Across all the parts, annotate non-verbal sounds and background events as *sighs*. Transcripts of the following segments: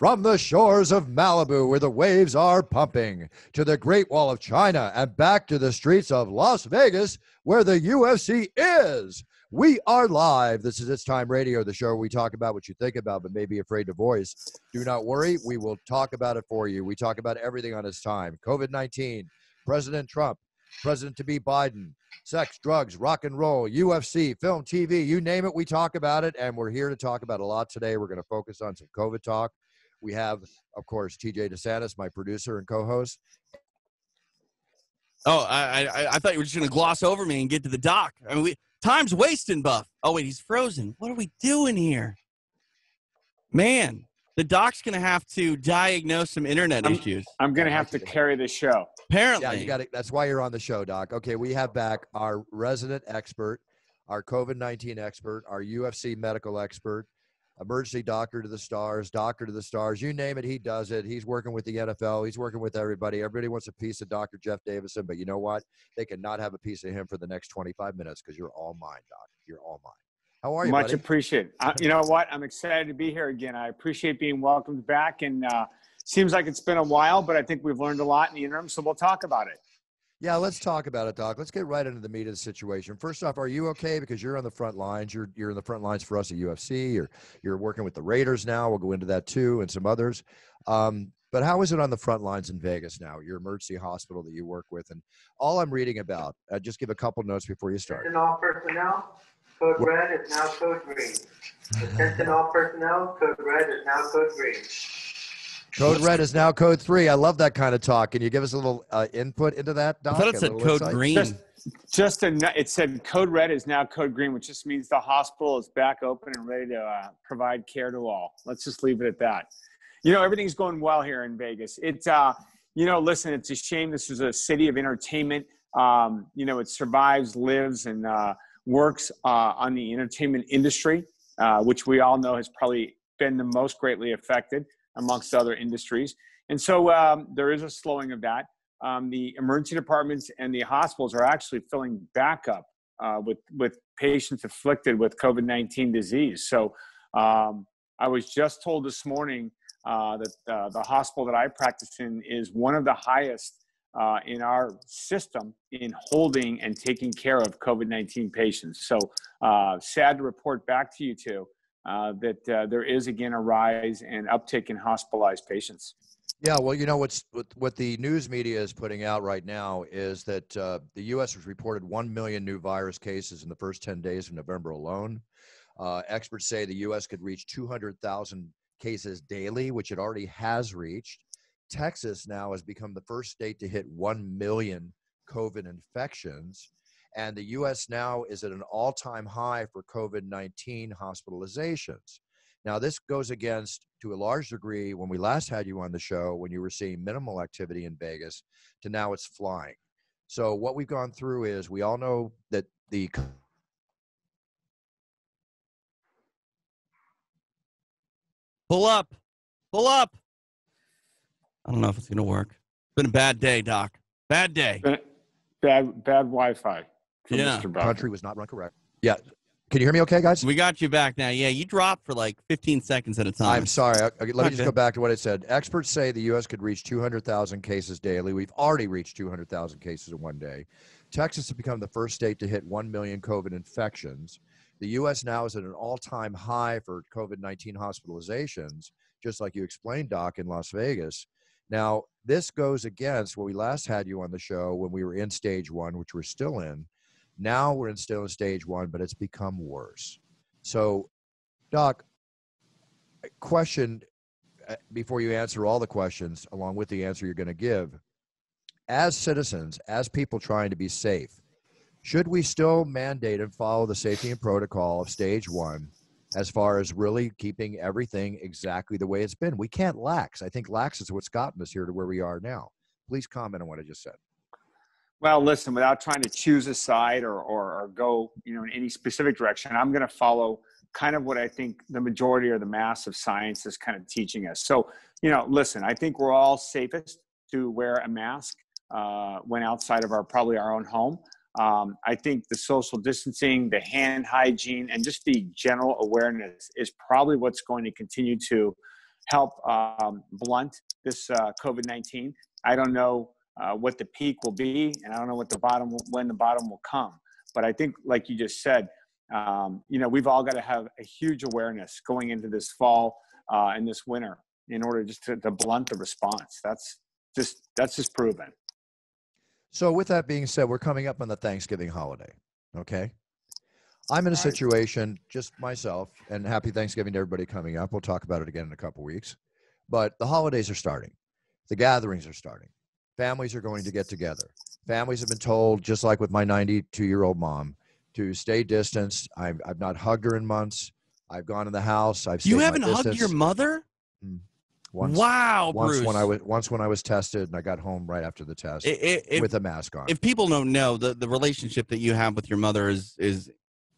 From the shores of Malibu, where the waves are pumping, to the Great Wall of China, and back to the streets of Las Vegas, where the UFC is. We are live. This is It's Time Radio, the show where we talk about what you think about, but may be afraid to voice. Do not worry, we will talk about it for you. We talk about everything on It's Time COVID 19, President Trump, President to be Biden, sex, drugs, rock and roll, UFC, film, TV, you name it, we talk about it. And we're here to talk about a lot today. We're going to focus on some COVID talk. We have, of course, TJ DeSantis, my producer and co-host. Oh, I, I, I thought you were just going to gloss over me and get to the doc. I mean, we, time's wasting, Buff. Oh wait, he's frozen. What are we doing here, man? The doc's going to have to diagnose some internet I'm, issues. I'm going to have to carry the show. Apparently, Yeah, you got it. That's why you're on the show, Doc. Okay, we have back our resident expert, our COVID 19 expert, our UFC medical expert, emergency doctor to the stars, doctor to the stars. You name it, he does it. He's working with the NFL. He's working with everybody. Everybody wants a piece of Dr. Jeff Davidson, but you know what? They cannot have a piece of him for the next 25 minutes because you're all mine, Doc. You're all mine. How are you, Much buddy? appreciated. Uh, you know what? I'm excited to be here again. I appreciate being welcomed back, and uh, seems like it's been a while, but I think we've learned a lot in the interim, so we'll talk about it. Yeah, let's talk about it, Doc. Let's get right into the meat of the situation. First off, are you okay? Because you're on the front lines. You're you're in the front lines for us at UFC. You're you're working with the Raiders now. We'll go into that too, and some others. Um, but how is it on the front lines in Vegas now? Your emergency hospital that you work with, and all I'm reading about. Uh, just give a couple notes before you start. Attention all personnel, code red is now code green. Attention all personnel, code red is now code green. Code red is now code three. I love that kind of talk. Can you give us a little uh, input into that, I Doc? thought it A said code insight? green. Just, just a, it said code red is now code green, which just means the hospital is back open and ready to uh, provide care to all. Let's just leave it at that. You know, everything's going well here in Vegas. It's, uh, you know, listen, it's a shame. This is a city of entertainment. Um, you know, it survives, lives, and uh, works uh, on the entertainment industry, uh, which we all know has probably been the most greatly affected amongst other industries. And so um, there is a slowing of that um, the emergency departments and the hospitals are actually filling back up uh, with with patients afflicted with COVID nineteen disease. So um, I was just told this morning uh, that uh, the hospital that I practice in is one of the highest uh, in our system in holding and taking care of COVID nineteen patients. So uh, sad to report back to you two. Uh, that uh, there is again a rise and uptick in hospitalized patients. Yeah, well, you know what's what, what the news media is putting out right now is that uh, the U.S. has reported one million new virus cases in the first ten days of November alone. Uh, experts say the U.S. could reach 200,000 cases daily, which it already has reached. Texas now has become the first state to hit 1 million COVID infections. And the U.S. now is at an all time high for COVID 19 hospitalizations. Now, this goes against, to a large degree, when we last had you on the show, when you were seeing minimal activity in Vegas, to now it's flying. So, what we've gone through is we all know that the Pull up, pull up. I don't know if it's gonna work. It's been a bad day, Doc. Bad day. Bad bad Wi-Fi. for Yeah. Mr. Buck. country was not run correct. Yeah. Can you hear me okay, guys? We got you back now. Yeah, you dropped for like 15 seconds at a time. I'm sorry. Okay, let me just go back to what I said. Experts say the U.S. could reach 200,000 cases daily. We've already reached 200,000 cases in one day. Texas has become the first state to hit 1 million COVID infections. The U.S. now is at an all time high for COVID 19 hospitalizations, just like you explained, Doc, in Las Vegas. Now, this goes against what we last had you on the show when we were in stage one, which we're still in. Now we're in still in stage one, but it's become worse. So, Doc, question uh, before you answer all the questions, along with the answer you're going to give. As citizens, as people trying to be safe, should we still mandate and follow the safety and protocol of stage one as far as really keeping everything exactly the way it's been? We can't lax. I think lax is what's gotten us here to where we are now. Please comment on what I just said. Well, listen, without trying to choose a side or, or, or go, you know, in any specific direction, I'm going to follow kind of what I think the majority or the mass of science is kind of teaching us. So, you know, listen, I think we're all safest to wear a mask uh, when outside of our probably our own home. Um, I think the social distancing, the hand hygiene, and just the general awareness is probably what's going to continue to help um, blunt this uh, COVID 19. I don't know uh, what the peak will be, and I don't know what the bottom when the bottom will come. But I think, like you just said, um, you know, we've all got to have a huge awareness going into this fall uh, and this winter in order just to, to blunt the response. That's just that's just proven. So, with that being said, we're coming up on the Thanksgiving holiday. Okay. I'm in a situation, just myself, and happy Thanksgiving to everybody coming up. We'll talk about it again in a couple weeks. But the holidays are starting, the gatherings are starting. Families are going to get together. Families have been told, just like with my 92 year old mom, to stay distanced. I've, I've not hugged her in months. I've gone in the house. I've You haven't hugged your mother? once, wow, once Bruce. when I was once when I was tested and I got home right after the test I- I- if, with a mask on. if people don't know, the, the relationship that you have with your mother is is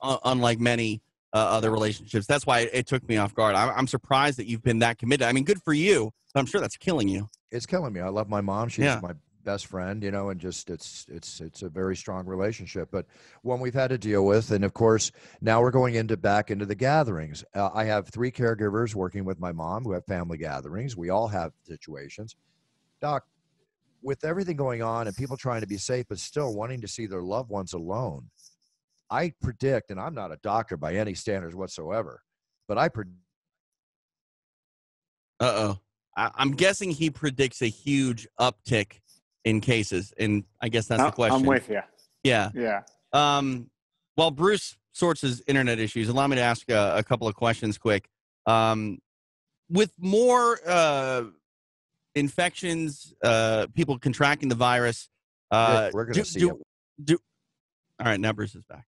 uh, unlike many uh, other relationships. That's why it, took me off guard. I'm, I'm surprised that you've been that committed. I mean, good for you, but I'm sure that's killing you. it's killing me. I love my mom. She's Yeah. my best friend, you know, and just it's it's it's a very strong relationship. But one we've had to deal with, and of course now we're going into back into the gatherings. Uh, I have three caregivers working with my mom who have family gatherings. We all have situations. Doc, with everything going on and people trying to be safe, but still wanting to see their loved ones alone, I predict, and I'm not a doctor by any standards whatsoever, but I predict. Uh oh. I'm guessing he predicts a huge uptick in cases, and I guess that's the question. I'm with you. Yeah. Yeah. Um, while Bruce sorts his internet issues, allow me to ask a, a couple of questions quick. Um, with more uh, infections, uh, people contracting the virus, uh, we're gonna see do- it. do- all right, now Bruce is back.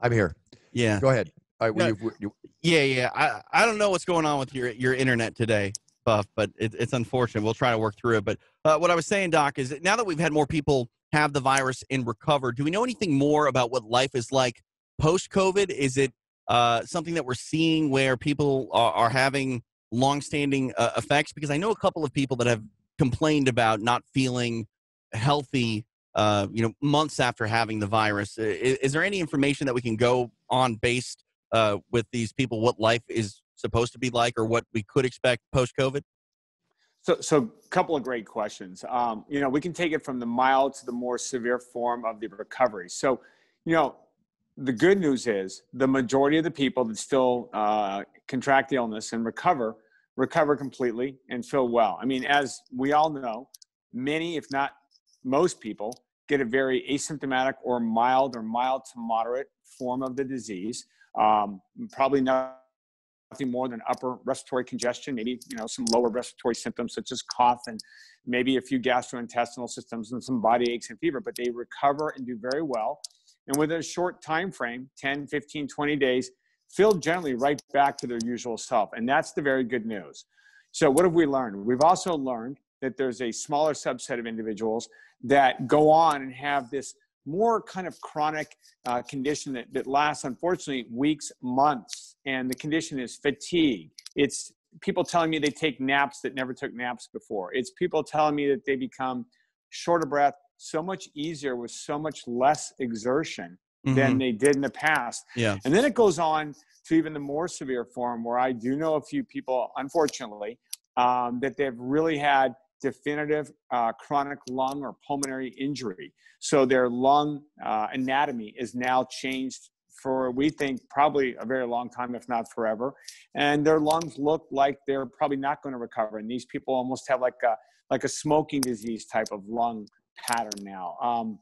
I'm here. Yeah. Go ahead. Right, No. you- you- Yeah, yeah. I, I don't know what's going on with your, your internet today, Buff, but it, it's unfortunate. We'll try to work through it. But uh, what I was saying, Doc, is that now that we've had more people have the virus and recover, do we know anything more about what life is like post COVID? Is it uh, something that we're seeing where people are, are having longstanding uh, effects? Because I know a couple of people that have complained about not feeling healthy. Uh, you know, months after having the virus, is, is there any information that we can go on based uh, with these people what life is supposed to be like or what we could expect post COVID? So, so a couple of great questions. Um, you know, we can take it from the mild to the more severe form of the recovery. So, you know, the good news is the majority of the people that still uh, contract the illness and recover recover completely and feel well. I mean, as we all know, many, if not most people, get a very asymptomatic or mild or mild to moderate form of the disease. Um, probably nothing more than upper respiratory congestion, maybe you know some lower respiratory symptoms such as cough and maybe a few gastrointestinal systems and some body aches and fever, but they recover and do very well. And within a short time frame, 10, 15, 20 days, feel generally right back to their usual self. And that's the very good news. So what have we learned? We've also learned that there's a smaller subset of individuals that go on and have this more kind of chronic uh, condition that, that lasts, unfortunately, weeks, months. And the condition is fatigue. It's people telling me they take naps that never took naps before. It's people telling me that they become short of breath so much easier with so much less exertion than Mhm. they did in the past. yeah. And then it goes on to even the more severe form where I do know a few people, unfortunately, um, that they've really had definitive uh, chronic lung or pulmonary injury. So their lung uh, anatomy is now changed for, we think, probably a very long time, if not forever. And their lungs look like they're probably not going to recover. And these people almost have like a, like a smoking disease type of lung pattern now. Um,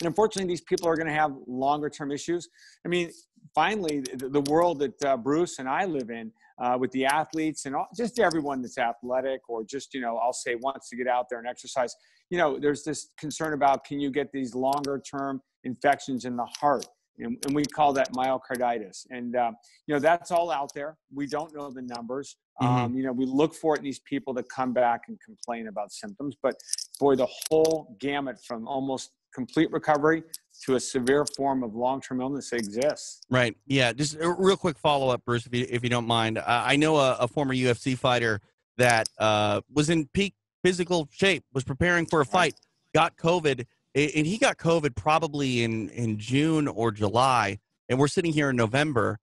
and unfortunately, these people are going to have longer term issues. I mean, finally, the, the world that uh, Bruce and I live in, uh, with the athletes and all, just everyone that's athletic or just, you know, I'll say wants to get out there and exercise, you know, there's this concern about can you get these longer term infections in the heart? And, and we call that myocarditis. And, uh, you know, that's all out there. We don't know the numbers. Um, you know, we look for it in these people that come back and complain about symptoms. But boy, the whole gamut from almost complete recovery to a severe form of long-term illness exists. Right. Yeah. Just a real quick follow up, Bruce, if you, if you don't mind. Uh, I know a, a former UFC fighter that uh, was in peak physical shape, was preparing for a fight, got COVID, and he got COVID probably in, in June or July. And we're sitting here in November,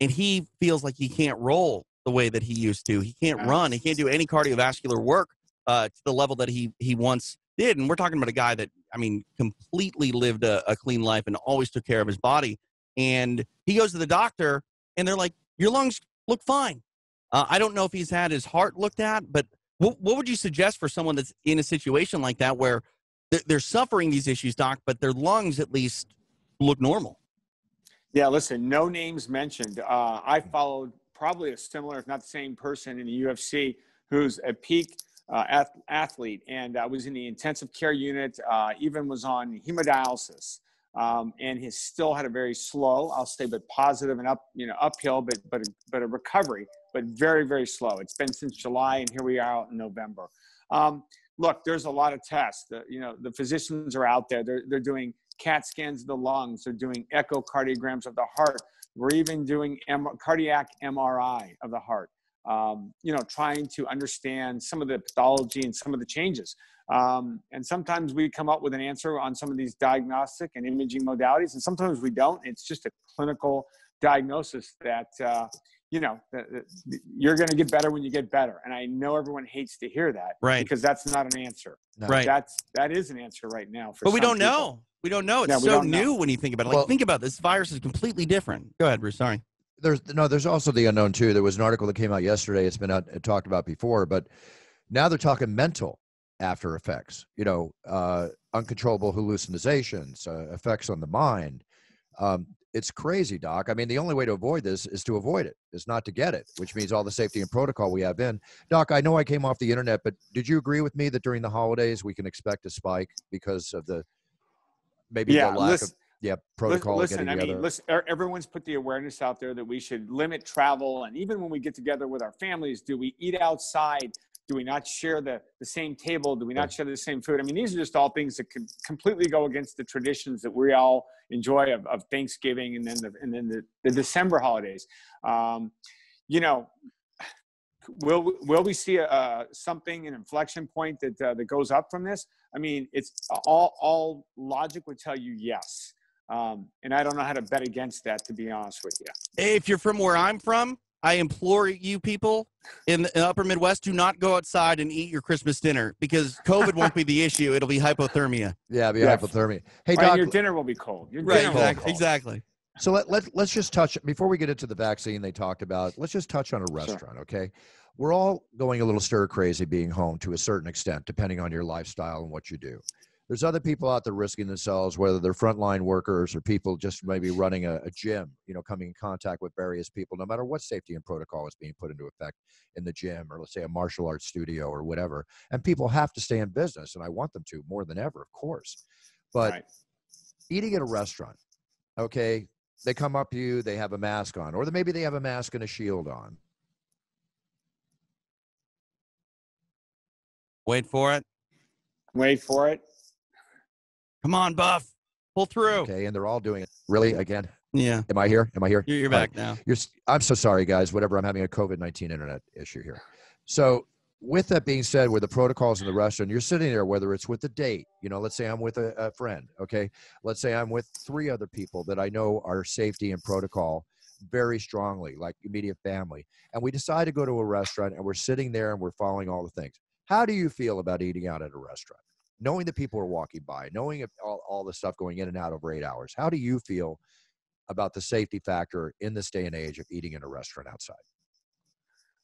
and he feels like he can't roll the way that he used to. He can't run. He can't do any cardiovascular work uh, to the level that he he once did. And we're talking about a guy that I mean completely lived a, a clean life and always took care of his body. And he goes to the doctor, and they're like, "Your lungs look fine." Uh, I don't know if he's had his heart looked at, but what, what would you suggest for someone that's in a situation like that where they're, they're suffering these issues, doc, but their lungs at least look normal? Yeah, listen, no names mentioned. Uh, I followed probably a similar, if not the same person in the UFC who's a peak uh, athlete and uh, was in the intensive care unit, uh, even was on hemodialysis. Um, and he still had a very slow, I'll say, but positive and up, you know, uphill, but but but a recovery, but very very slow. It's been since July, and here we are out in November. Um, look, there's a lot of tests. The, you know, the physicians are out there. They're they're doing CAT scans of the lungs. They're doing echocardiograms of the heart. We're even doing M- cardiac MRI of the heart. Um, you know, trying to understand some of the pathology and some of the changes. Um, and sometimes we come up with an answer on some of these diagnostic and imaging modalities, and sometimes we don't. It's just a clinical diagnosis that uh, you know you're going to get better when you get better. And I know everyone hates to hear that, right? Because that's not an answer. No. Right. That's that is an answer right now. but we don't people. know. We don't know. It's Yeah, so new know. when you think about it. Like, Well- think about this. Virus is completely different. Go ahead, Bruce. Sorry. There's no there's also the unknown too. There was an article that came out yesterday. It's been out, talked about before but now they're talking mental after effects you know uh, uncontrollable hallucinations uh, effects on the mind. Um, it's crazy doc. I mean the only way to avoid this is to avoid it is not to get it which means all the safety and protocol we have in. Doc i know i came off the internet but did you agree with me that during the holidays we can expect a spike because of the maybe Yeah, the lack listen, of yeah protocol Listen, I mean, listen, e- everyone's put the awareness out there that we should limit travel. And even when we get together with our families, do we eat outside? Do we not share the, the same table? Do we not share the same food? I mean, these are just all things that could completely go against the traditions that we all enjoy of, of Thanksgiving and then the, and then the, the December holidays. Um, you know, will will we see a, uh, something an inflection point that uh, that goes up from this? I mean, it's all all logic would tell you yes. Um, and I don't know how to bet against that, to be honest with you. If you're from where I'm from, I implore you people in the upper Midwest do not go outside and eat your Christmas dinner because COVID won't be the *laughs* issue. It'll be hypothermia. yeah be Yeah. hypothermia hey Right, doc your dinner will be cold. Your Right. dinner will be Exactly. cold. exactly. So let, let, let's just touch, before we get into the vaccine they talked about, let's just touch on a restaurant, okay? We're all going a little stir crazy being home to a certain extent, depending on your lifestyle and what you do. There's other people out there risking themselves, whether they're frontline workers or people just maybe running a, a gym, you know, coming in contact with various people, no matter what safety and protocol is being put into effect in the gym or let's say a martial arts studio or whatever. And people have to stay in business, and I want them to more than ever, of course. But Right. eating at a restaurant, okay, they come up to you, they have a mask on, or maybe they have a mask and a shield on. Wait for it. Wait for it. Come on, Buff. Pull through. Okay, and they're all doing it. Really? Again? Yeah. Am I here? Am I here? You're, you're All right. back now. You're, I'm so sorry, guys. Whatever. I'm having a COVID 19 internet issue here. So, with that being said, with the protocols in the restaurant, you're sitting there, whether it's with a date, you know, let's say I'm with a, a friend, okay? Let's say I'm with three other people that I know are safety and protocol very strongly, like immediate family. And we decide to go to a restaurant and we're sitting there and we're following all the things. How do you feel about eating out at a restaurant? Knowing that people are walking by, knowing all, all the stuff going in and out over eight hours, how do you feel about the safety factor in this day and age of eating in a restaurant outside?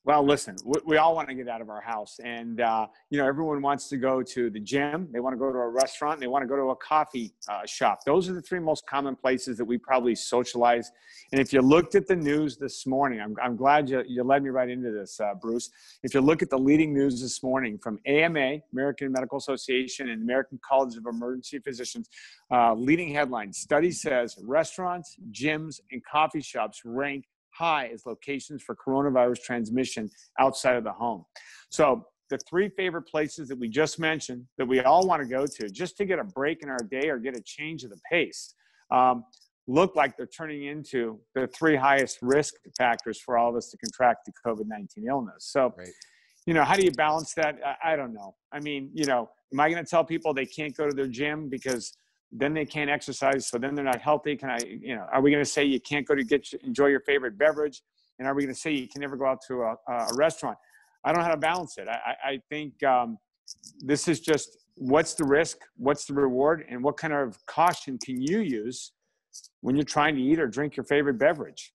Well, listen, we, all want to get out of our house. And, uh, you know, everyone wants to go to the gym. They want to go to a restaurant. They want to go to a coffee uh, shop. Those are the three most common places that we probably socialize. And if you looked at the news this morning, I'm, I'm glad you, you led me right into this, uh, Bruce. If you look at the leading news this morning from AMA, American Medical Association, and American College of Emergency Physicians, uh, leading headline study says restaurants, gyms, and coffee shops rank high as locations for coronavirus transmission outside of the home. So, the three favorite places that we just mentioned that we all want to go to just to get a break in our day or get a change of the pace um, look like they're turning into the three highest risk factors for all of us to contract the COVID 19 illness. So, Right. you know, how do you balance that? I, I don't know. I mean, you know, am I going to tell people they can't go to their gym because then they can't exercise so then they're not healthy can i you know are we going to say you can't go to get enjoy your favorite beverage And are we going to say you can never go out to a, a restaurant? I don't know how to balance it. I, I think um, this is just what's the risk, what's the reward, and what kind of caution can you use when you're trying to eat or drink your favorite beverage?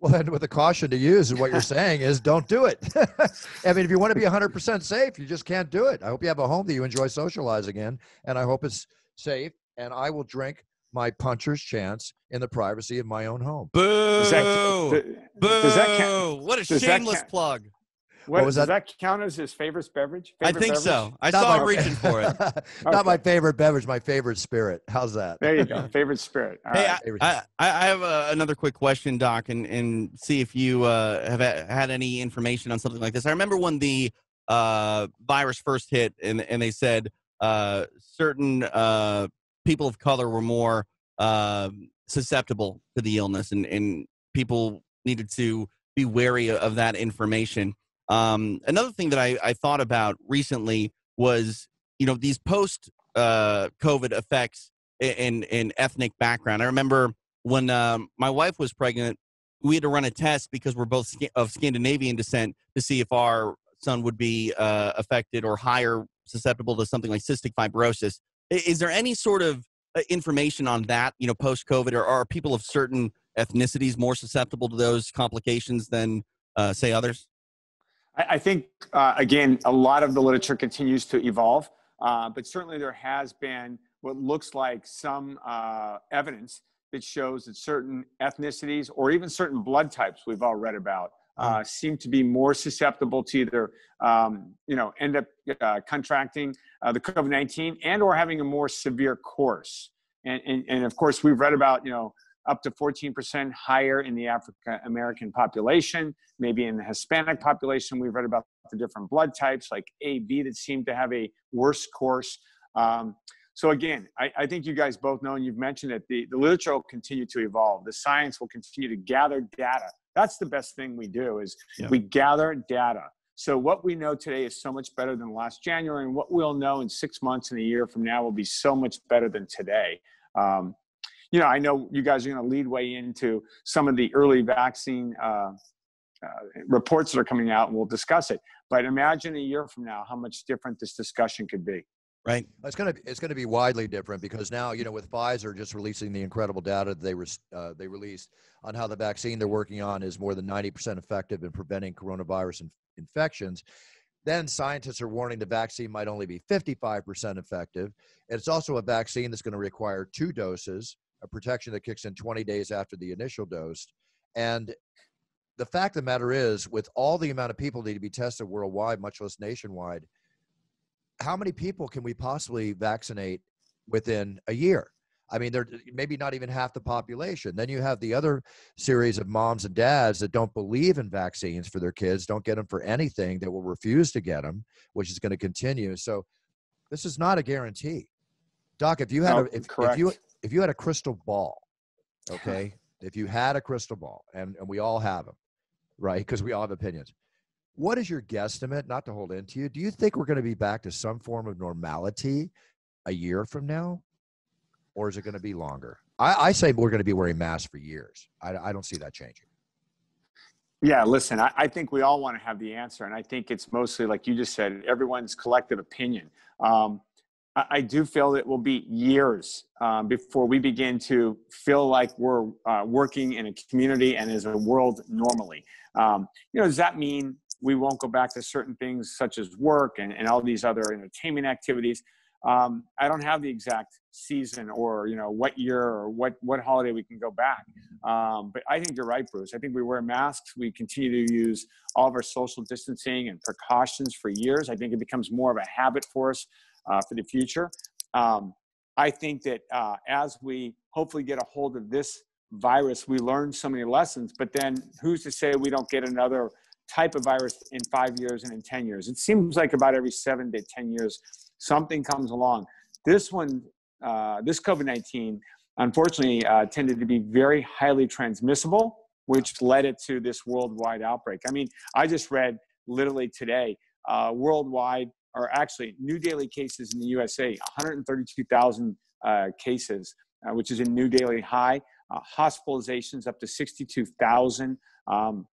Well, then, with the caution to use, and what you're saying is don't do it. *laughs* I mean, if you want to be 100% safe, you just can't do it. I hope you have a home that you enjoy socializing in, and I hope it's safe. And I will drink my puncher's chance in the privacy of my own home. Boo! Does that, Boo! Does that count? What a shameless plug. What, what was does that? that count as his favorite beverage? Favorite I think beverage? so. I Not saw him reaching for it. *laughs* Not okay. my favorite beverage, my favorite spirit. How's that? There you go. favorite spirit. All hey, right. I, I, I, have uh, another quick question, Doc, and, and see if you uh, have had any information on something like this. I remember when the uh, virus first hit, and, and they said uh, certain uh, people of color were more um, susceptible to the illness, and, and people needed to be wary of that information. Um, another thing that I, I thought about recently was, you know, these post uh, COVID effects in, in ethnic background. I remember when um, my wife was pregnant, we had to run a test because we're both of Scandinavian descent to see if our son would be uh, affected or higher susceptible to something like cystic fibrosis. Is there any sort of uh, information on that, you know, post COVID, or are people of certain ethnicities more susceptible to those complications than, uh, say, others? I, think, uh, again, a lot of the literature continues to evolve, uh, but certainly there has been what looks like some uh, evidence that shows that certain ethnicities or even certain blood types we've all read about uh, mm. seem to be more susceptible to either, um, you know, end up uh, contracting uh, the COVID-19 and or having a more severe course. And, and, and of course, we've read about, you know, up to 14% higher in the African American population, maybe in the Hispanic population. We've read about the different blood types like A, B that seem to have a worse course. Um, so again, I, I, think you guys both know, and you've mentioned it, the, the literature will continue to evolve. The science will continue to gather data. That's the best thing we do is yeah. we gather data. So what we know today is so much better than last January, and what we'll know in six months and a year from now will be so much better than today. Um, you know, I know you guys are going to lead way into some of the early vaccine uh, uh, reports that are coming out, and we'll discuss it. But imagine a year from now how much different this discussion could be. Right. It's going to it's going to be widely different because now you know with Pfizer just releasing the incredible data they re- uh, they released on how the vaccine they're working on is more than 90% effective in preventing coronavirus in- infections. Then scientists are warning the vaccine might only be 55% effective. It's also a vaccine that's going to require two doses a protection that kicks in 20 days after the initial dose. And the fact of the matter is, with all the amount of people need to be tested worldwide, much less nationwide, how many people can we possibly vaccinate within a year? I mean, they're maybe not even half the population. Then you have the other series of moms and dads that don't believe in vaccines for their kids, don't get them for anything, that will refuse to get them, which is going to continue. So this is not a guarantee. Doc, if you had no, a, if, if you if you had a crystal ball, *sighs* okay, if you had a crystal ball, and, and we all have them, right? Because we all have opinions. What is your guesstimate, not to hold into you? Do you think we're going to be back to some form of normality a year from now? Or is it going to be longer? I, I say we're going to be wearing masks for years. I, I don't see that changing. Yeah, listen, I, I, think we all want to have the answer. And I think it's mostly, like you just said, everyone's collective opinion. Um, I do feel it will be years um, before we begin to feel like we're uh, working in a community and as a world normally. Um, you know, does that mean we won't go back to certain things such as work and, and all these other entertainment activities? Um, I don't have the exact season or you know what year or what what holiday we can go back. Um, but I think you're right, Bruce. I think we wear masks. We continue to use all of our social distancing and precautions for years. I think it becomes more of a habit for us uh, for the future. Um, I think that uh, as we hopefully get a hold of this virus, we learn so many lessons, but then who's to say we don't get another type of virus in five years and in 10 years? It seems like about every seven to 10 years, something comes along. This one, uh, this COVID 19, unfortunately, uh, tended to be very highly transmissible, which led it to this worldwide outbreak. I mean, I just read literally today, uh, worldwide, are actually new daily cases in the USA 132,000 uh, cases, uh, which is a new daily high. Uh, hospitalizations up to 62,000. Um,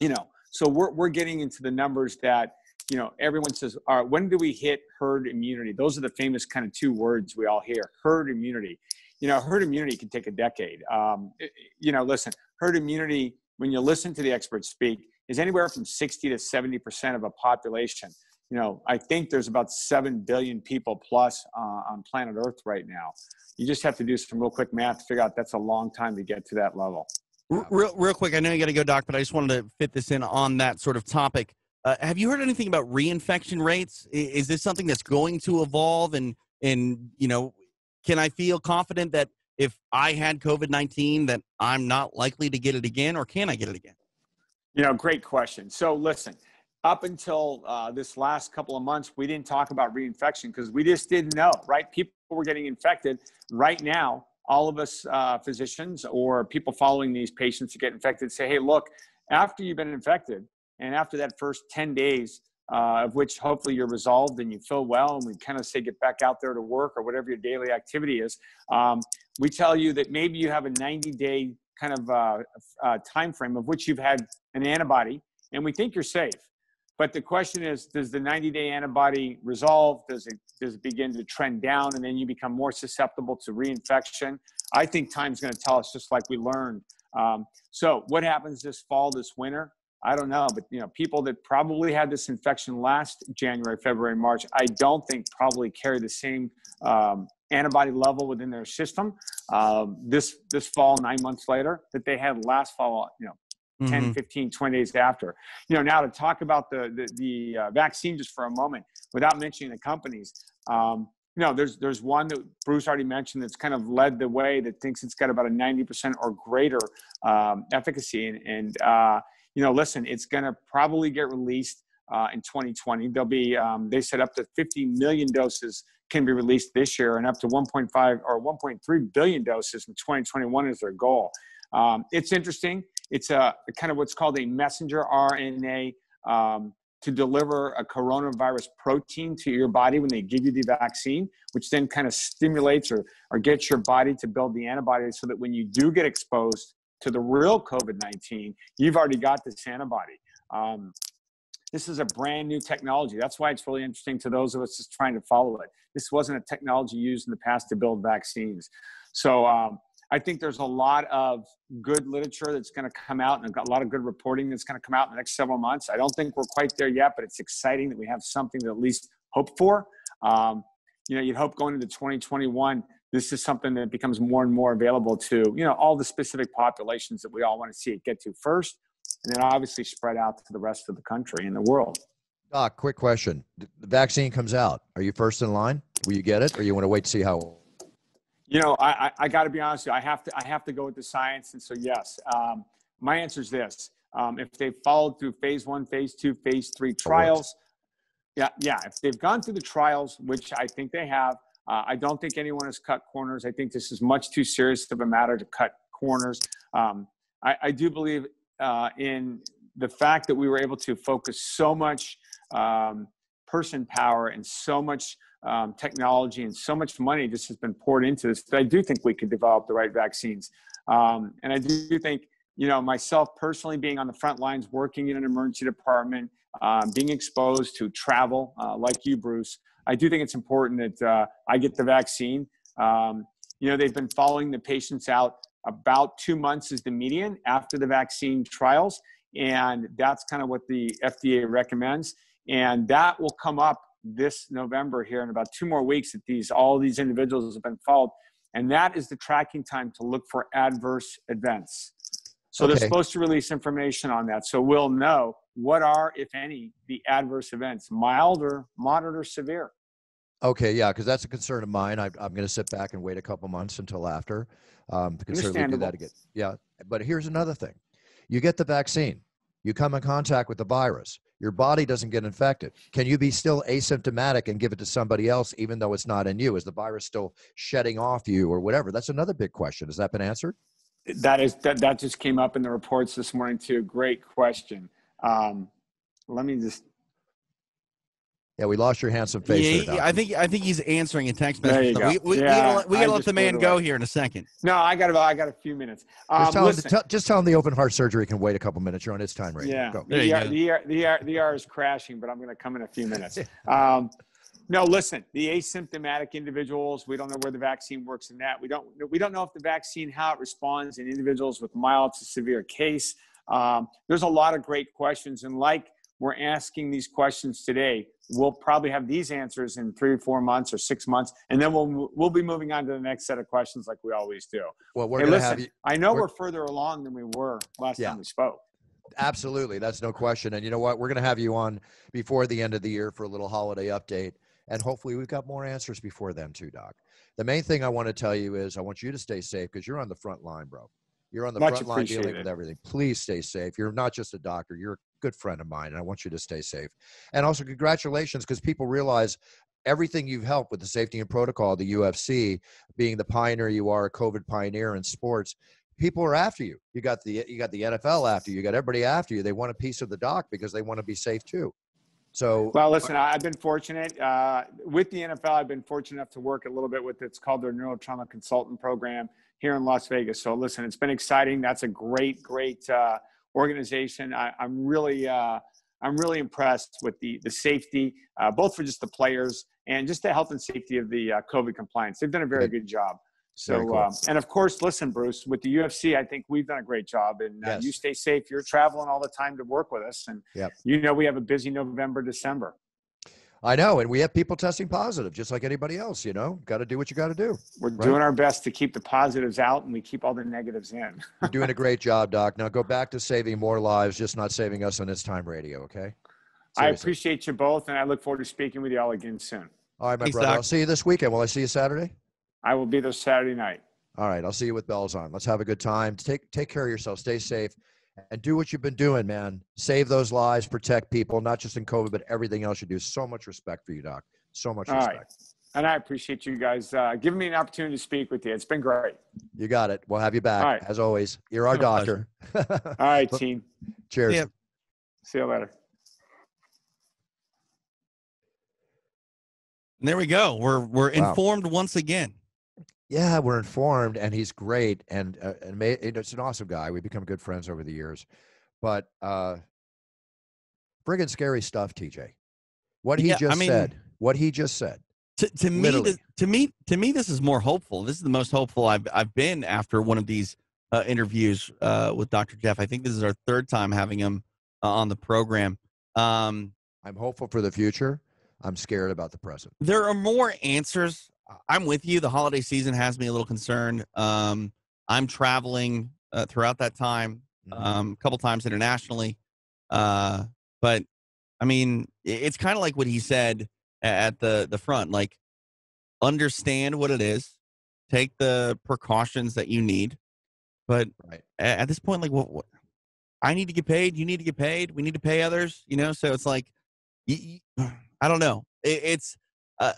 you know, so we're we're getting into the numbers that you know everyone says, all right, when do we hit herd immunity? Those are the famous kind of two words we all hear: herd immunity. You know, herd immunity can take a decade. Um, you know, listen, herd immunity. When you listen to the experts speak, is anywhere from 60 to 70 percent of a population you know, I think there's about 7 billion people plus uh, on planet Earth right now. You just have to do some real quick math to figure out that's a long time to get to that level. Real, real quick, I know you got to go, Doc, but I just wanted to fit this in on that sort of topic. Uh, have you heard anything about reinfection rates? Is this something that's going to evolve? And, and you know, can I feel confident that if I had COVID 19, that I'm not likely to get it again, or can I get it again? You know, great question. So, listen, up until uh, this last couple of months, we didn't talk about reinfection because we just didn't know, right? People were getting infected. Right now, all of us uh, physicians or people following these patients to get infected say, hey, look, after you've been infected and after that first 10 days, uh, of which hopefully you're resolved and you feel well, and we kind of say get back out there to work or whatever your daily activity is, um, we tell you that maybe you have a 90 day kind of uh, uh, time frame of which you've had an antibody, and we think you're safe. But the question is, does the 90 day antibody resolve? Does it, does it begin to trend down and then you become more susceptible to reinfection? I think time's going to tell us just like we learned. Um, so what happens this fall, this winter? I don't know, but you know, people that probably had this infection last January, February, March, I don't think probably carry the same um, antibody level within their system uh, this this fall, nine months later, that they had last fall. You know, mm-hmm. 10, 15, 20 days after. You know, now to talk about the, the, the uh, vaccine just for a moment without mentioning the companies. Um, you know, there's there's one that Bruce already mentioned that's kind of led the way that thinks it's got about a 90% or greater um, efficacy. And, and uh, you know, listen, it's going to probably get released uh, in 2020. There'll be um, they said up to 50 million doses can be released this year, and up to 1.5 or 1.3 billion doses in 2021 is their goal. Um, it's interesting. It's a kind of what's called a messenger RNA um, to deliver a coronavirus protein to your body when they give you the vaccine, which then kind of stimulates or, or gets your body to build the antibodies so that when you do get exposed to the real COVID 19, you've already got this antibody. Um, this is a brand new technology. That's why it's really interesting to those of us just trying to follow it. This wasn't a technology used in the past to build vaccines. So, um, I think there's a lot of good literature that's going to come out and a lot of good reporting that's going to come out in the next several months. I don't think we're quite there yet, but it's exciting that we have something to at least hope for. Um, you know, you'd hope going into 2021, this is something that becomes more and more available to, you know, all the specific populations that we all want to see it get to first, and then obviously spread out to the rest of the country and the world. Doc, quick question. The vaccine comes out. Are you first in line? Will you get it or you want to wait to see how you know, I, I, I got to be honest with you. I have to, I have to go with the science. And so, yes, um, my answer is this. Um, if they've followed through phase one, phase two, phase three trials, yeah, yeah. If they've gone through the trials, which I think they have, uh, I don't think anyone has cut corners. I think this is much too serious of a matter to cut corners. Um, I, I, do believe uh, in the fact that we were able to focus so much um, person power and so much um, technology and so much money just has been poured into this that I do think we could develop the right vaccines. Um, and I do think, you know, myself personally being on the front lines, working in an emergency department, um, being exposed to travel uh, like you, Bruce, I do think it's important that uh, I get the vaccine. Um, you know, they've been following the patients out about two months is the median after the vaccine trials. And that's kind of what the FDA recommends. And that will come up this November here in about two more weeks that these all these individuals have been followed, and that is the tracking time to look for adverse events. So okay. they're supposed to release information on that, so we'll know what are, if any, the adverse events, mild or moderate or severe. Okay, yeah, because that's a concern of mine. I, am going to sit back and wait a couple months until after. Um, can certainly do that again. Yeah, but here's another thing: you get the vaccine, you come in contact with the virus your body doesn't get infected. Can you be still asymptomatic and give it to somebody else, even though it's not in you? Is the virus still shedding off you or whatever? That's another big question. Has that been answered? That is that that just came up in the reports this morning too. Great question. Um, let me just Yeah, we lost your handsome face. Yeah, there. I think I think he's answering a text message. There message. you go. We, we, we Yeah, gotta, we gotta let the man go here in a second. No, I got about I got a few minutes. Um, just, tell him to listen, tell, just tell him the open heart surgery can wait a couple minutes. You're on its time right yeah, Go. There the you ER, the, ER, the, ER, the ER is crashing, but I'm going to come in a few minutes. *laughs* Um, no, listen. The asymptomatic individuals, we don't know where the vaccine works in that. We don't. We don't know if the vaccine how it responds in individuals with mild to severe case. Um, there's a lot of great questions, and like we're asking these questions today, we'll probably have these answers in three or four months or six months, and then we'll we'll be moving on to the next set of questions like we always do. Well, we're hey, to listen, have you. I know we're- we're, further along than we were last Yeah. time we spoke. Absolutely. That's no question. And you know what? We're going to have you on before the end of the year for a little holiday update. And hopefully, we've got more answers before then, too, Doc. The main thing I want to tell you is I want you to stay safe because you're on the front line, bro. You're on the Much front line dealing with everything. Please stay safe. You're not just a doctor, you're a good friend of mine, and I want you to stay safe. And also, congratulations because people realize everything you've helped with the safety and protocol, the UFC, being the pioneer you are, a COVID pioneer in sports. People are after you. You got the you got the NFL after you. You got everybody after you. They want a piece of the doc because they want to be safe too. So Well, listen, I- I've been fortunate uh, with the NFL. I've been fortunate enough to work a little bit with it's called their neurotrauma consultant program here in Las Vegas. So, listen, it's been exciting. That's a great, great uh, organization. I, I'm really, uh, I'm really impressed with the the safety, uh, both for just the players and just the health and safety of the uh, COVID compliance. They've done a very Good. good job. So, cool. um, and of course, listen, Bruce, with the UFC, I think we've done a great job. And uh, Yes. you stay safe. You're traveling all the time to work with us, and Yep. you know we have a busy November, December. I know, and we have people testing positive, just like anybody else. You know, got to do what you got to do. We're Right. doing our best to keep the positives out and we keep all the negatives in. *laughs* You're doing a great job, Doc. Now go back to saving more lives, just not saving us on this time radio. Okay. I appreciate you both and I look forward to speaking with you all again soon. All right, my Thanks, brother. Doc. I'll see you this weekend. Will I see you Saturday? I will be there Saturday night. All right, I'll see you with bells on. Let's have a good time. Take take care of yourself. Stay safe, and do what you've been doing, man. Save those lives, protect people, not just in COVID, but everything else you do. So much respect for you, Doc. So much All respect. right. And I appreciate you guys uh, giving me an opportunity to speak with you. It's been great. You got it. We'll have you back All right. as always. You're our doctor. *laughs* All right, team. Cheers. Yeah. See you later. And there we go. We're we're Wow. informed once again. Yeah, we're informed, and he's great, and uh, and ma- and it's an awesome guy. We've become good friends over the years, but uh, friggin' scary stuff, TJ. What he Yeah, I just mean- said. What he just said. To, to me, to me, to me, this is more hopeful. This is the most hopeful I've I've been after one of these uh, interviews uh, with Dr. Jeff. I think this is our third time having him uh, on the program. Um, I'm hopeful for the future. I'm scared about the present. there are more answers. I'm with you. The holiday season has me a little concerned. Um, I'm traveling uh, throughout that time, Mhm. um, a couple times internationally. Uh, but I mean, it's kind of like what he said at the the front. Like, understand what it is, take the precautions that you need, but Right. at this point, like, what, what? I need to get paid. You need to get paid. We need to pay others. You know, so it's like, *sighs* I don't know. It, it's. Uh,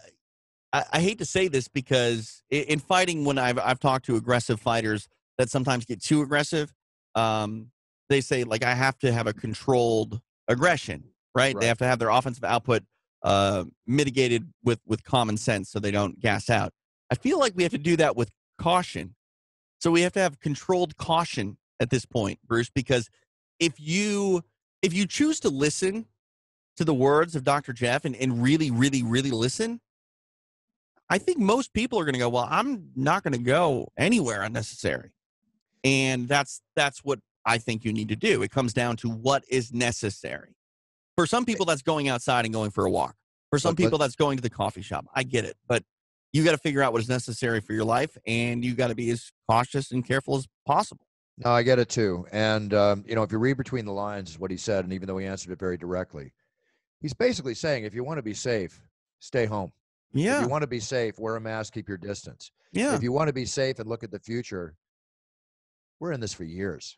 I, I hate to say this because i- in fighting, when I've I've talked to aggressive fighters that sometimes get too aggressive, um, they say like I have to have a controlled aggression, right? Right. They have to have their offensive output uh, mitigated with with common sense, so they don't gas out. I feel like we have to do that with caution. So we have to have controlled caution at this point, Bruce, because if you if you choose to listen to the words of Dr. Jeff and, and really, really, really listen, I think most people are going to go, well, I'm not going to go anywhere unnecessary. And that's that's what I think you need to do. It comes down to what is necessary. For some people that's going outside and going for a walk. For some people that's going to the coffee shop. I get it, but you got to figure out what is necessary for your life and you got to be as cautious and careful as possible. No, I get it too. And um, you know, if you read between the lines, is what he said, and even though he answered it very directly, he's basically saying, if you want to be safe, stay home. If Yeah. you want to be safe, wear a mask, keep your distance. Yeah. If you want to be safe and look at the future, we're in this for years.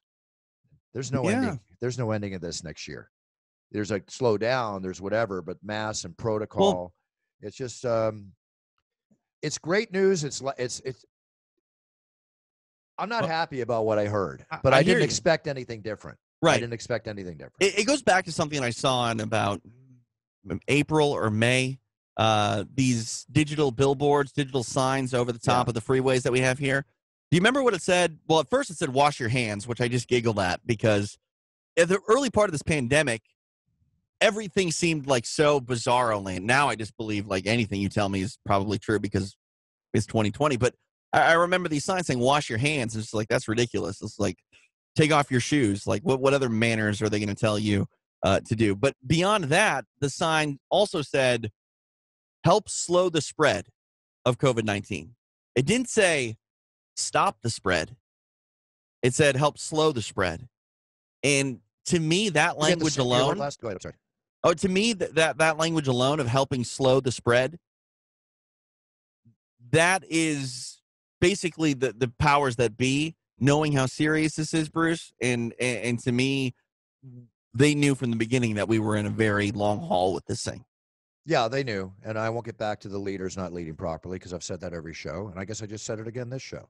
There's no Yeah. ending. There's no ending of this next year. There's a slow down. There's whatever, but mass and protocol. it's just, um, it's great news. It's it's it's. I'm not Well, happy about what I heard, but I I, didn't you. expect anything different. Right. I didn't expect anything different. It, it goes back to something I saw in about April or May. Uh, these digital billboards, digital signs over the top Yeah. of the freeways that we have here. Do you remember what it said? Well, at first it said "wash your hands," which I just giggled at because at the early part of this pandemic, everything seemed like so bizarro land. Now I just believe like anything you tell me is probably true because it's 2020. But I, I remember these signs saying "wash your hands." It's like that's ridiculous. It's like take off your shoes. Like what what other manners are they going to tell you uh, to do? But beyond that, the sign also said help slow the spread of COVID 19. It didn't say stop the spread, it said help slow the spread. And to me, that You get the language same- you know what, alone, Last, go ahead. I'm sorry. oh, to me, that, that, that language alone of helping slow the spread, that is basically the, the powers that be knowing how serious this is, Bruce. And, and, and to me, they knew from the beginning that we were in a very long haul with this thing. Yeah, they knew, and I won't get back to the leaders not leading properly because I've said that every show, and I guess I just said it again this show.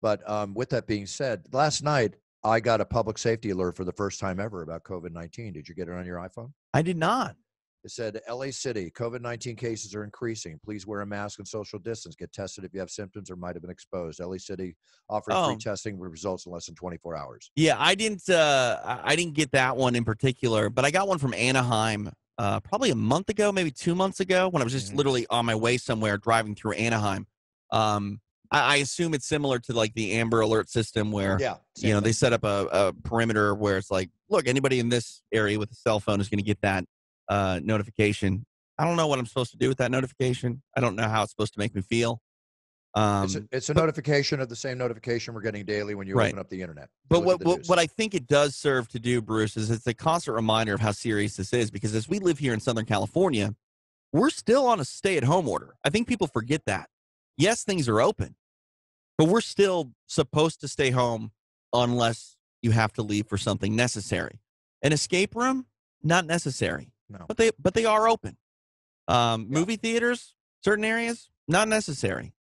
But um, with that being said, last night I got a public safety alert for the first time ever about COVID nineteen. Did you get it on your iPhone? I did not. It said, "LA City, COVID nineteen cases are increasing. Please wear a mask and social distance. Get tested if you have symptoms or might have been exposed." LA City offering Oh. free testing with results in less than twenty four hours. Yeah, I didn't. Uh, I didn't get that one in particular, but I got one from Anaheim uh, probably a month ago, maybe two months ago, when I was just Mhm. literally on my way somewhere driving through Anaheim. Um, I, I assume it's similar to like the Amber Alert system, where Yeah, you know they set up a, a perimeter where it's like, look, anybody in this area with a cell phone is going to get that uh, notification. I don't know what I'm supposed to do with that notification. I don't know how it's supposed to make me feel. Um, it's a, it's a but- notification of the same notification we're getting daily when you Right. open up the internet. But what, what I think it does serve to do, Bruce, is it's a constant reminder of how serious this is because as we live here in Southern California, we're still on a stay at home order. I think people forget that. Yes, things are open, but we're still supposed to stay home unless you have to leave for something necessary. An escape room, not necessary, no. but they but they are open. Um, Yeah. Movie theaters, certain areas, not necessary,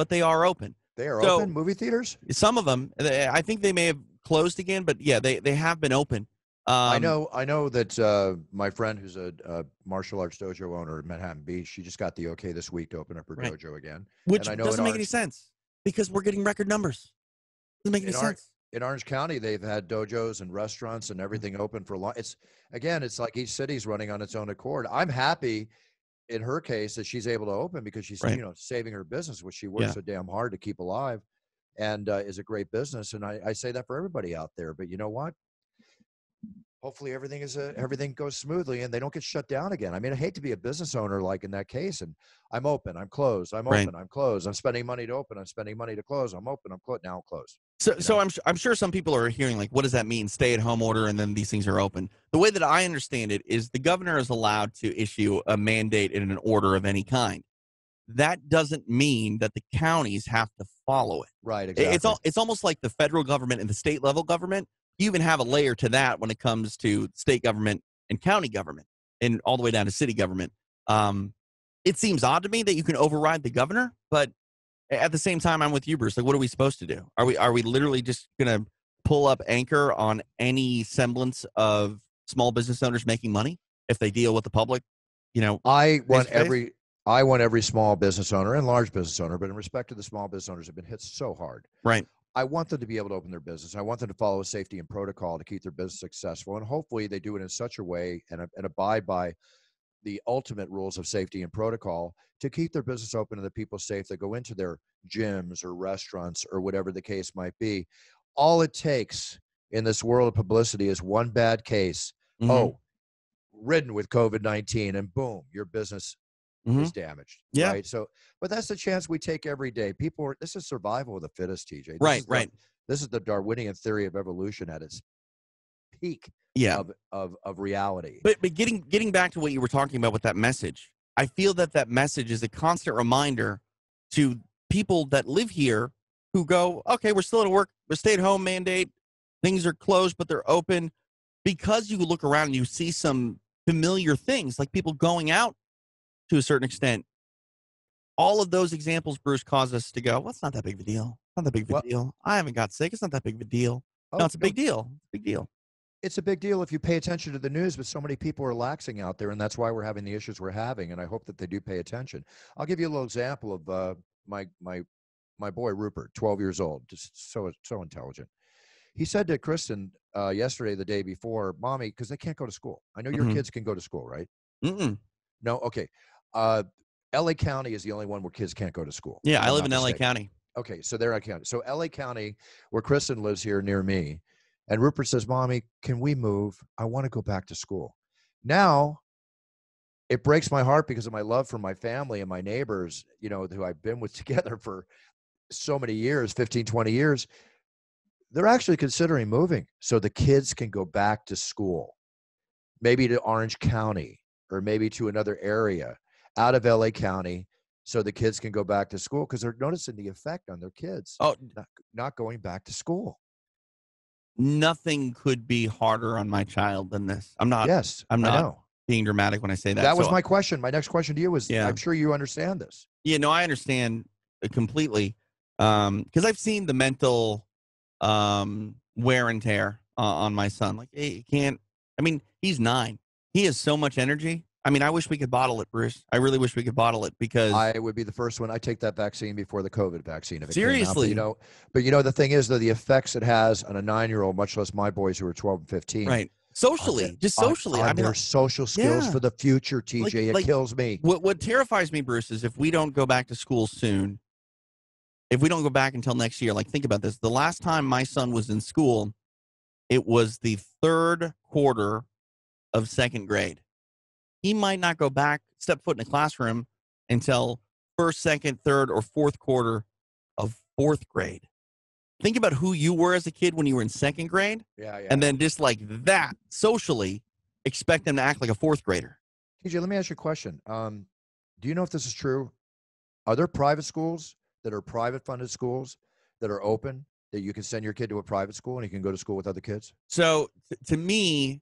but they are open They are So- open movie theaters. some of them they- i think they may have closed again but yeah they, they have been open um, I know. I know that uh, my friend, who's a, a martial arts dojo owner in Manhattan Beach, she just got the okay this week to open up her Right. dojo again. which I know doesn't make any sense because we're getting record numbers doesn't make any In Orange- sense In Orange County, they've had dojos and restaurants and everything open for a long. It's again, it's like each city's running on its own accord. I'm happy in her case that she's able to open because she's Right. you know saving her business, which she works Yeah. so damn hard to keep alive, and uh, is a great business. And I, I say that for everybody out there. But you know what? Hopefully everything is uh, everything goes smoothly and they don't get shut down again. I mean, I hate to be a business owner like in that case. And I'm open, I'm closed, I'm Right. open, I'm closed. I'm spending money to open, I'm spending money to close. I'm open, I'm closed. Now I'm closed. So, so? I'm, I'm sure some people are hearing like what does that mean stay at home order and then these things are open the way that i understand it is the governor is allowed to issue a mandate in an order of any kind that doesn't mean that the counties have to follow it Right. Exactly. It's all, it's almost like the federal government and the state level government. You even have a layer to that when it comes to state government and county government, and all the way down to city government. Um, it seems odd to me that you can override the governor, but at the same time, I'm with you, Bruce. Like, what are we supposed to do? Are we are we literally just gonna pull up anchor on any semblance of small business owners making money if they deal with the public? You know, I want every I want every small business owner and large business owner, but in respect to the small business owners have been hit so hard. right? I want them to be able to open their business. I want them to follow safety and protocol to keep their business successful, and hopefully they do it in such a way and, and abide by the ultimate rules of safety and protocol to keep their business open and the people safe that go into their gyms or restaurants or whatever the case might be. All it takes in this world of publicity is one bad case. Mhm. Oh, ridden with COVID 19, and boom, your business Mhm. is damaged. Yeah. Right. So, but that's the chance we take every day. People are, this is survival of the fittest, TJ. This right, the- right. this is the Darwinian theory of evolution at its peak Yeah. of, of, of reality. But but getting getting back to what you were talking about with that message, I feel that that message is a constant reminder to people that live here who go, okay, we're still at work, we're stay at home mandate, things are closed but they're open, because you look around and you see some familiar things like people going out to a certain extent. All of those examples, Bruce, cause us to go, well, it's not that big of a deal. Not that big of a Well- deal. I haven't got sick. It's not that big of a deal. Oh, no, it's a big deal. Big deal. It's a big deal if you pay attention to the news, but so many people are laxing out there, and that's why we're having the issues we're having. And I hope that they do pay attention. I'll give you a little example of uh, my my my boy Rupert, 12 years old, just so so intelligent. He said to Kristen uh, yesterday, the day before, "Mommy, because they can't go to school. I know your Mhm. kids can go to school, right? Mm-mm. No, okay. Uh, L.A. County is the only one where kids can't go to school. Yeah, I live in LA mistaken. County. Okay, so they're LA County. So LA County, where Kristen lives here near me, and Rupert says, "Mommy, can we move? I want to go back to school." Now, it breaks my heart because of my love for my family and my neighbors, you know, who I've been with *laughs* together for so many years, 15, 20 years. They're actually considering moving so the kids can go back to school. Maybe to Orange County or maybe to another area out of LA County so the kids can go back to school because they're noticing the effect on their kids Oh, not, not going back to school. Nothing could be harder on my child than this. I'm not yes, I'm not being dramatic when I say that. That, was So- my question. My next question to you was Yeah. I'm sure you understand this. Yeah, no, I understand uh, completely. Um, because I've seen the mental um wear and tear uh, on my son. Like, he can't. I mean, he's nine. He has so much energy. I mean, I wish we could bottle it, Bruce. I really wish we could bottle it because I would be the first one. I take that vaccine before the COVID vaccine. If it came out. Seriously. you know, but you know the thing is though the effects it has on a nine-year-old, much less my boys who are 12 and 15. right socially, just socially. on I mean, their social skills yeah. for the future, TJ. it like- kills me. what what terrifies me, Bruce, is if we don't go back to school soon. If we don't go back until next year, like think about this. The last time my son was in school, it was the third quarter of second grade. He might not go back, step foot in a classroom until first, second, third, or fourth quarter of fourth grade. Think about who you were as a kid when you were in second grade, Yeah, yeah. and then just like that, socially, expect them to act like a fourth grader. TJ, let me ask you a question. Um, do you know if this is true? Are there private schools that are private funded schools that are open that you can send your kid to a private school and he can go to school with other kids? So t- to me,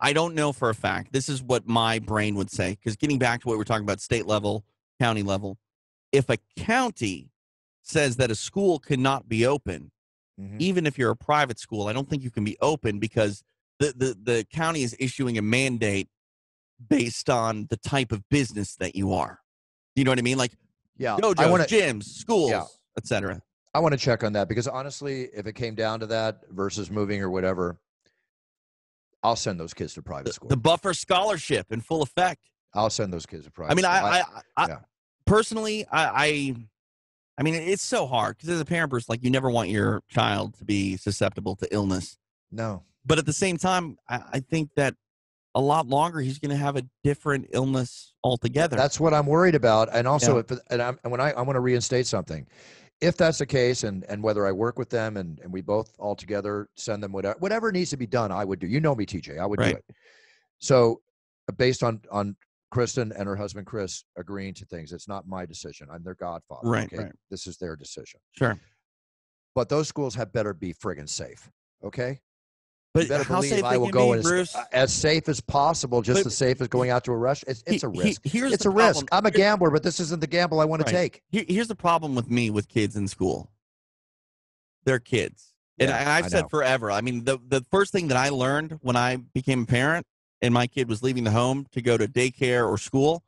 I- don't know for a fact. This is what my brain would say. Because getting back to what we're talking about, state level, county level, if a county says that a school cannot be open, Mhm. even if you're a private school, I don't think you can be open because the, the, the county is issuing a mandate based on the type of business that you are. Do you know what I mean? Like Yeah, dojos, I want to. gyms, schools, Yeah. etc. I want to check on that because honestly, if it came down to that versus moving or whatever, I'll send those kids to private school. the buffer scholarship in full effect. I'll send those kids to private. I mean, school. I, I, I, yeah. personally, I, I, I mean, it's so hard because as a parent, Bruce, like you never want your child to be susceptible to illness, no. but at the same time, I, I think that a lot longer he's going to have a different illness altogether. That's what I'm worried about. And also, Yeah. if, and, I'm, and when I, I want to reinstate something, if that's the case, and and whether I work with them and and we both all together send them whatever whatever needs to be done, I would do. You know me, TJ. I would do it. So, uh, based on on Kristen and her husband Chris agreeing to things, it's not my decision. I'm their godfather. Right, Okay, right. this is their decision. sure, But those schools have better be friggin' safe. Okay. But how safe I will go be, as, as safe as possible, just But- as safe as going out to a rush. It's, it's a He- he- risk. here's it's a risk. problem. I'm a gambler, but this isn't the gamble I want Right. to take. Here, here's the problem with me with kids in school. They're kids. And, Yeah, and I've I said know. forever. I mean, the, the first thing that I learned when I became a parent and my kid was leaving the home to go to daycare or school,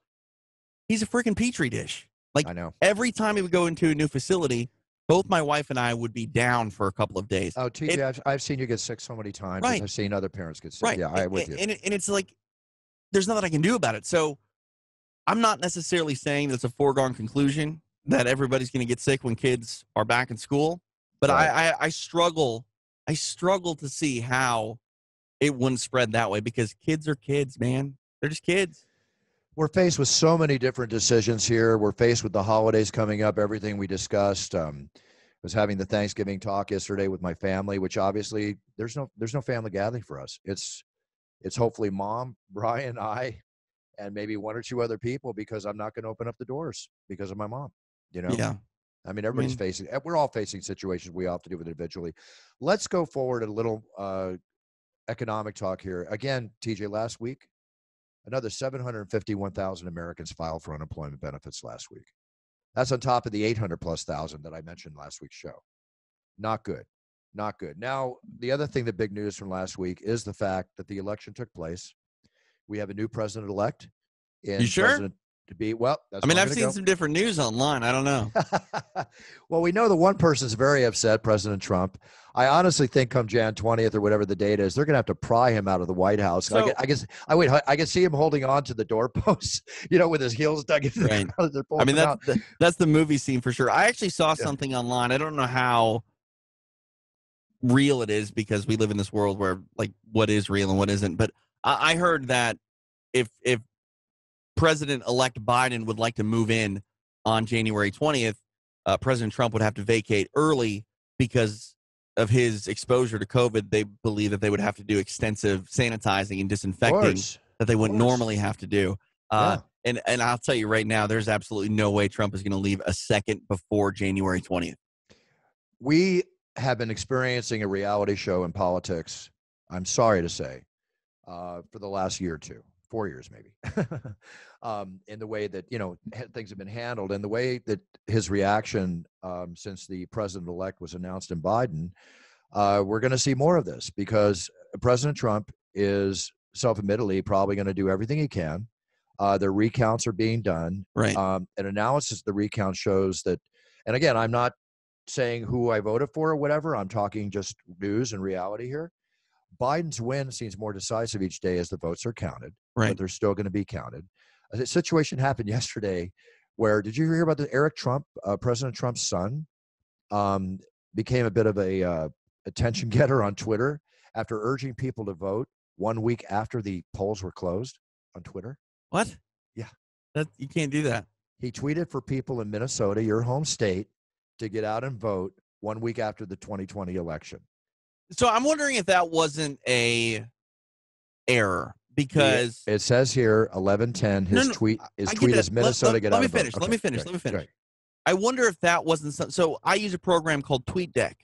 he's a freaking petri dish. Like I know. every time he would go into a new facility, both my wife and I would be down for a couple of days. Oh, TJ, I've, I've seen you get sick so many times. Right. I've seen other parents get sick. right. Yeah, I'm and, with you. And, and it's like, there's nothing I can do about it. So I'm not necessarily saying that's a foregone conclusion that everybody's going to get sick when kids are back in school. But Right. I, I, I struggle. I struggle to see how it wouldn't spread that way because kids are kids, man. They're just kids. We're faced with so many different decisions here. We're faced with the holidays coming up, everything we discussed. Um, I was having the Thanksgiving talk yesterday with my family, which obviously there's no there's no family gathering for us. It's it's hopefully mom, *laughs* Brian, I, and maybe one or two other people because I'm not going to open up the doors because of my mom. You know, Yeah. I mean, everybody's mean- facing. eh, We're all facing situations we all have to deal with individually. Let's go forward a little uh, economic talk here. Again, TJ, last week, another 751,000 Americans filed for unemployment benefits last week. That's on top of the 800 plus thousand that I mentioned last week's show. Not good. Not good. Now, the other thing, the big news from last week is the fact that the election took place. We have a new president elect. You sure? To be well, that's I mean, I've seen gonna some different news online. I don't know. *laughs* well, we know the one person's very upset, President Trump. I honestly think come Jan 20th or whatever the date is, they're going to have to pry him out of the White House. I, So- I guess I wait. I can see him holding on to the doorposts, *laughs* you know, with his heels dug into the ground. I mean, that's the, that's the movie scene for sure. I actually saw Yeah. something online. I don't know how real it is because we live in this world where like what is real and what isn't. But I, I heard that if if President elect Biden would like to move in on January twentieth, uh, President Trump would have to vacate early because of his exposure to COVID. They believe that they would have to do extensive sanitizing and disinfecting that they wouldn't normally have to do. Uh, Yeah. and and I'll tell you right now, there's absolutely no way Trump is going to leave a second before January 20th. we have been experiencing a reality show in politics i'm sorry to say uh, for the last year or two four years maybe. *laughs* Um, in the way that you know things have been handled and the way that his reaction um, since the president-elect was announced in biden uh, we're going to see more of this because president trump is self-admittedly probably going to do everything he can. Uh, the recounts are being done. Right. um, an analysis of the recount shows that and again i'm not saying who i voted for or whatever i'm talking just news and reality here. Biden's win seems more decisive each day as the votes are counted Right. but they're still going to be counted a situation happened *laughs* yesterday where did you hear about the eric trump uh, president trump's son um, became a bit of a uh, attention *laughs* getter on twitter after urging people to vote one week after the polls were closed on twitter What? Yeah. That you can't do that. he tweeted for people in Minnesota, your home state, to get out and vote one week after the 2020 election. So I'm wondering if that wasn't a error because It says here 1110. His no, tweet his tweet is Minnesota Let, get let out me and vote." finish. Let me finish. Let me finish. I wonder if that wasn't some, so. I use a program called TweetDeck.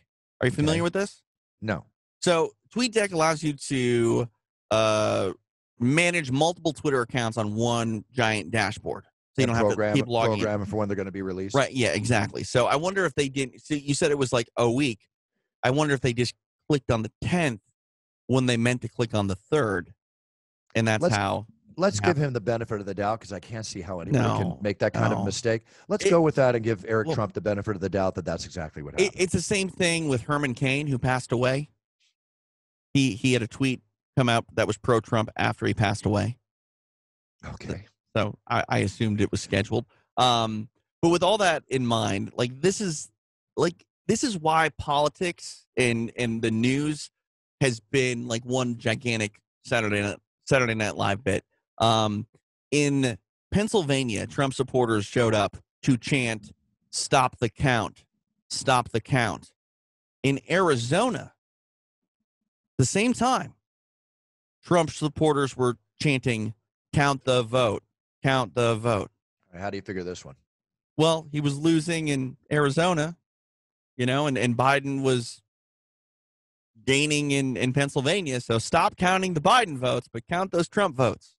Are you familiar Okay. with this? No. So TweetDeck allows you to uh, manage multiple Twitter accounts on one giant dashboard. So you And don't have to keep logging in. program for when they're going to be released. Right. Yeah, exactly. So I wonder if they didn't. So you said it was like a week. I wonder if they just clicked on the 10th when they meant to click on the 3rd. And that's Let's- how. Let's give him the benefit of the doubt because I can't see how anyone No, can make that kind no. of mistake. Let's It- go with that and give Eric Well- Trump the benefit of the doubt that that's exactly what It, happened. it's the same thing with Herman Cain, who passed away. He he had a tweet come out that was pro Trump after he passed away. okay. So I, I assumed it was scheduled. Um, but with all that in mind, like this is like this is why politics and and the news has been like one gigantic Saturday night Saturday Night Live bit. Um, in Pennsylvania, Trump supporters showed up to chant "Stop the count, stop the count." In Arizona, the same time, Trump supporters were chanting "Count the vote, count the vote." How do you figure this one? Well, he was losing in Arizona, you know, and, and Biden was gaining in, in Pennsylvania. So stop counting the Biden votes, but count those Trump votes.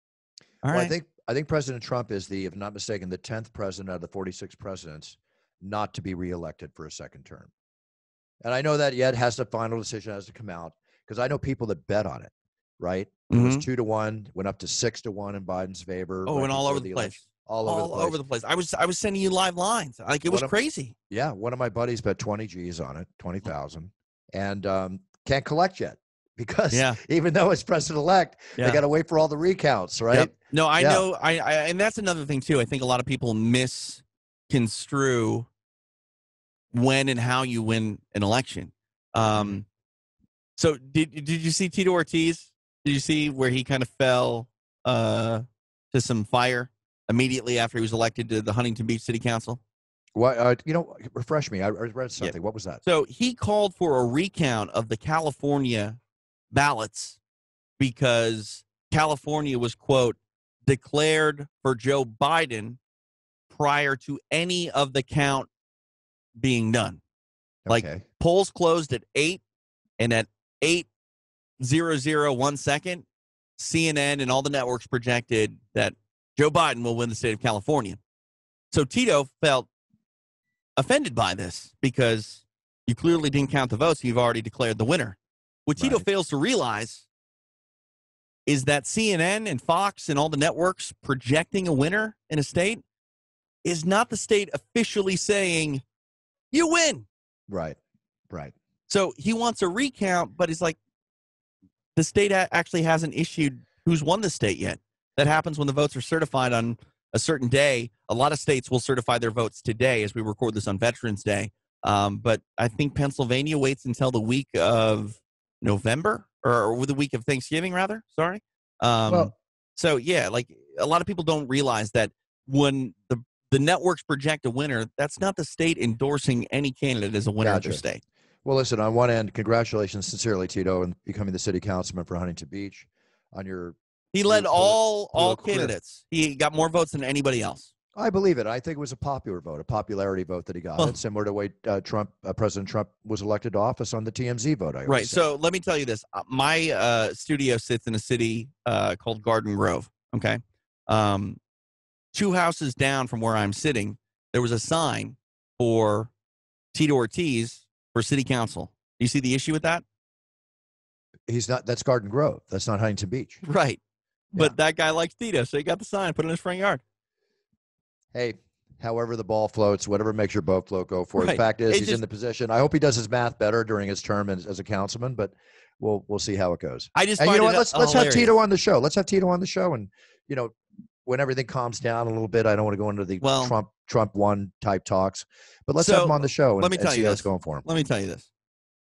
All right. Well, I think I think President Trump is the, if not mistaken, the tenth president out of the forty-six presidents not to be reelected for a second term. And I know that yet has the final decision has to come out because I know people that bet on it. Right? It was Mhm. two to one, went up to six to one in Biden's favor. oh, right and all over the place. election. All, over the place. over the place. I was I was sending you live lines. Like it was a- crazy. Yeah, one of my buddies bet twenty G's on it, twenty thousand, and um, can't collect yet *laughs* because Yeah. even though it's president elect, Yeah. they got to wait for all the recounts, right? Yep. No, I Yeah. know. I, I and that's another thing too. I think a lot of people misconstrue when and how you win an election. Um, so did did you see Tito Ortiz? Did you see where he kind of fell uh, to some fire immediately after he was elected to the Huntington Beach City Council? What uh, you know? Refresh me. I I read something. What was that? So he called for a recount of the California ballots because California was, quote, declared for Joe Biden prior to any of the count being done. like- okay. Polls closed at 8, and at 8.001 second, CNN and all the networks projected that Joe Biden will win the state of California. So Tito felt offended by this because you clearly didn't count the votes. You've already declared the winner. What Tito Right. fails to realize is that CNN and Fox and all the networks projecting a winner in a state is not the state officially saying, you win. Right. Right. So he wants a recount, but he's like, the state actually hasn't issued who's won the state yet. That happens when the votes are certified on a certain day. A lot of states will certify their votes today as we record this on Veterans Day. Um, but I think Pennsylvania waits until the week of November or, or the week of Thanksgiving, rather. Sorry. Um, Well- so yeah, like a lot of people don't realize that when the the networks project a winner, that's not the state endorsing any candidate as a winner of their state. Well, listen, on one end, congratulations sincerely, Tito, on becoming the city councilman for Huntington Beach. On your, He led all all candidates. He got more votes than anybody else. I believe it. I think it was a popular vote, a popularity vote that he got. Well- It's similar to the way uh, Trump, uh, President Trump, was elected to office on the TMZ vote. I Right. say. So let me tell you this. Uh, My uh, studio sits in a city uh, called Garden Grove. Okay. Um, two houses down from where I'm sitting, there was a sign for Tito Ortiz for city council. You see the issue with that? he's not. That's Garden Grove. That's not Huntington Beach. Right. But Yeah. that guy likes Tito, so he got the sign, put it in his front yard. Hey, however the ball floats, whatever makes your boat float, go for it. Right. The fact is, It he's just- in the position. I hope he does his math better during his term as, as a councilman, but we'll we'll see how it goes. I just And you know what? Let's let's have. Tito on the show. Let's have Tito on the show, and you know, when everything calms down a little bit, I don't want to go into the Well- Trump Trump one type talks, but let's So, have him on the show and, let me tell see you how it's this. going for him. Let me tell you this.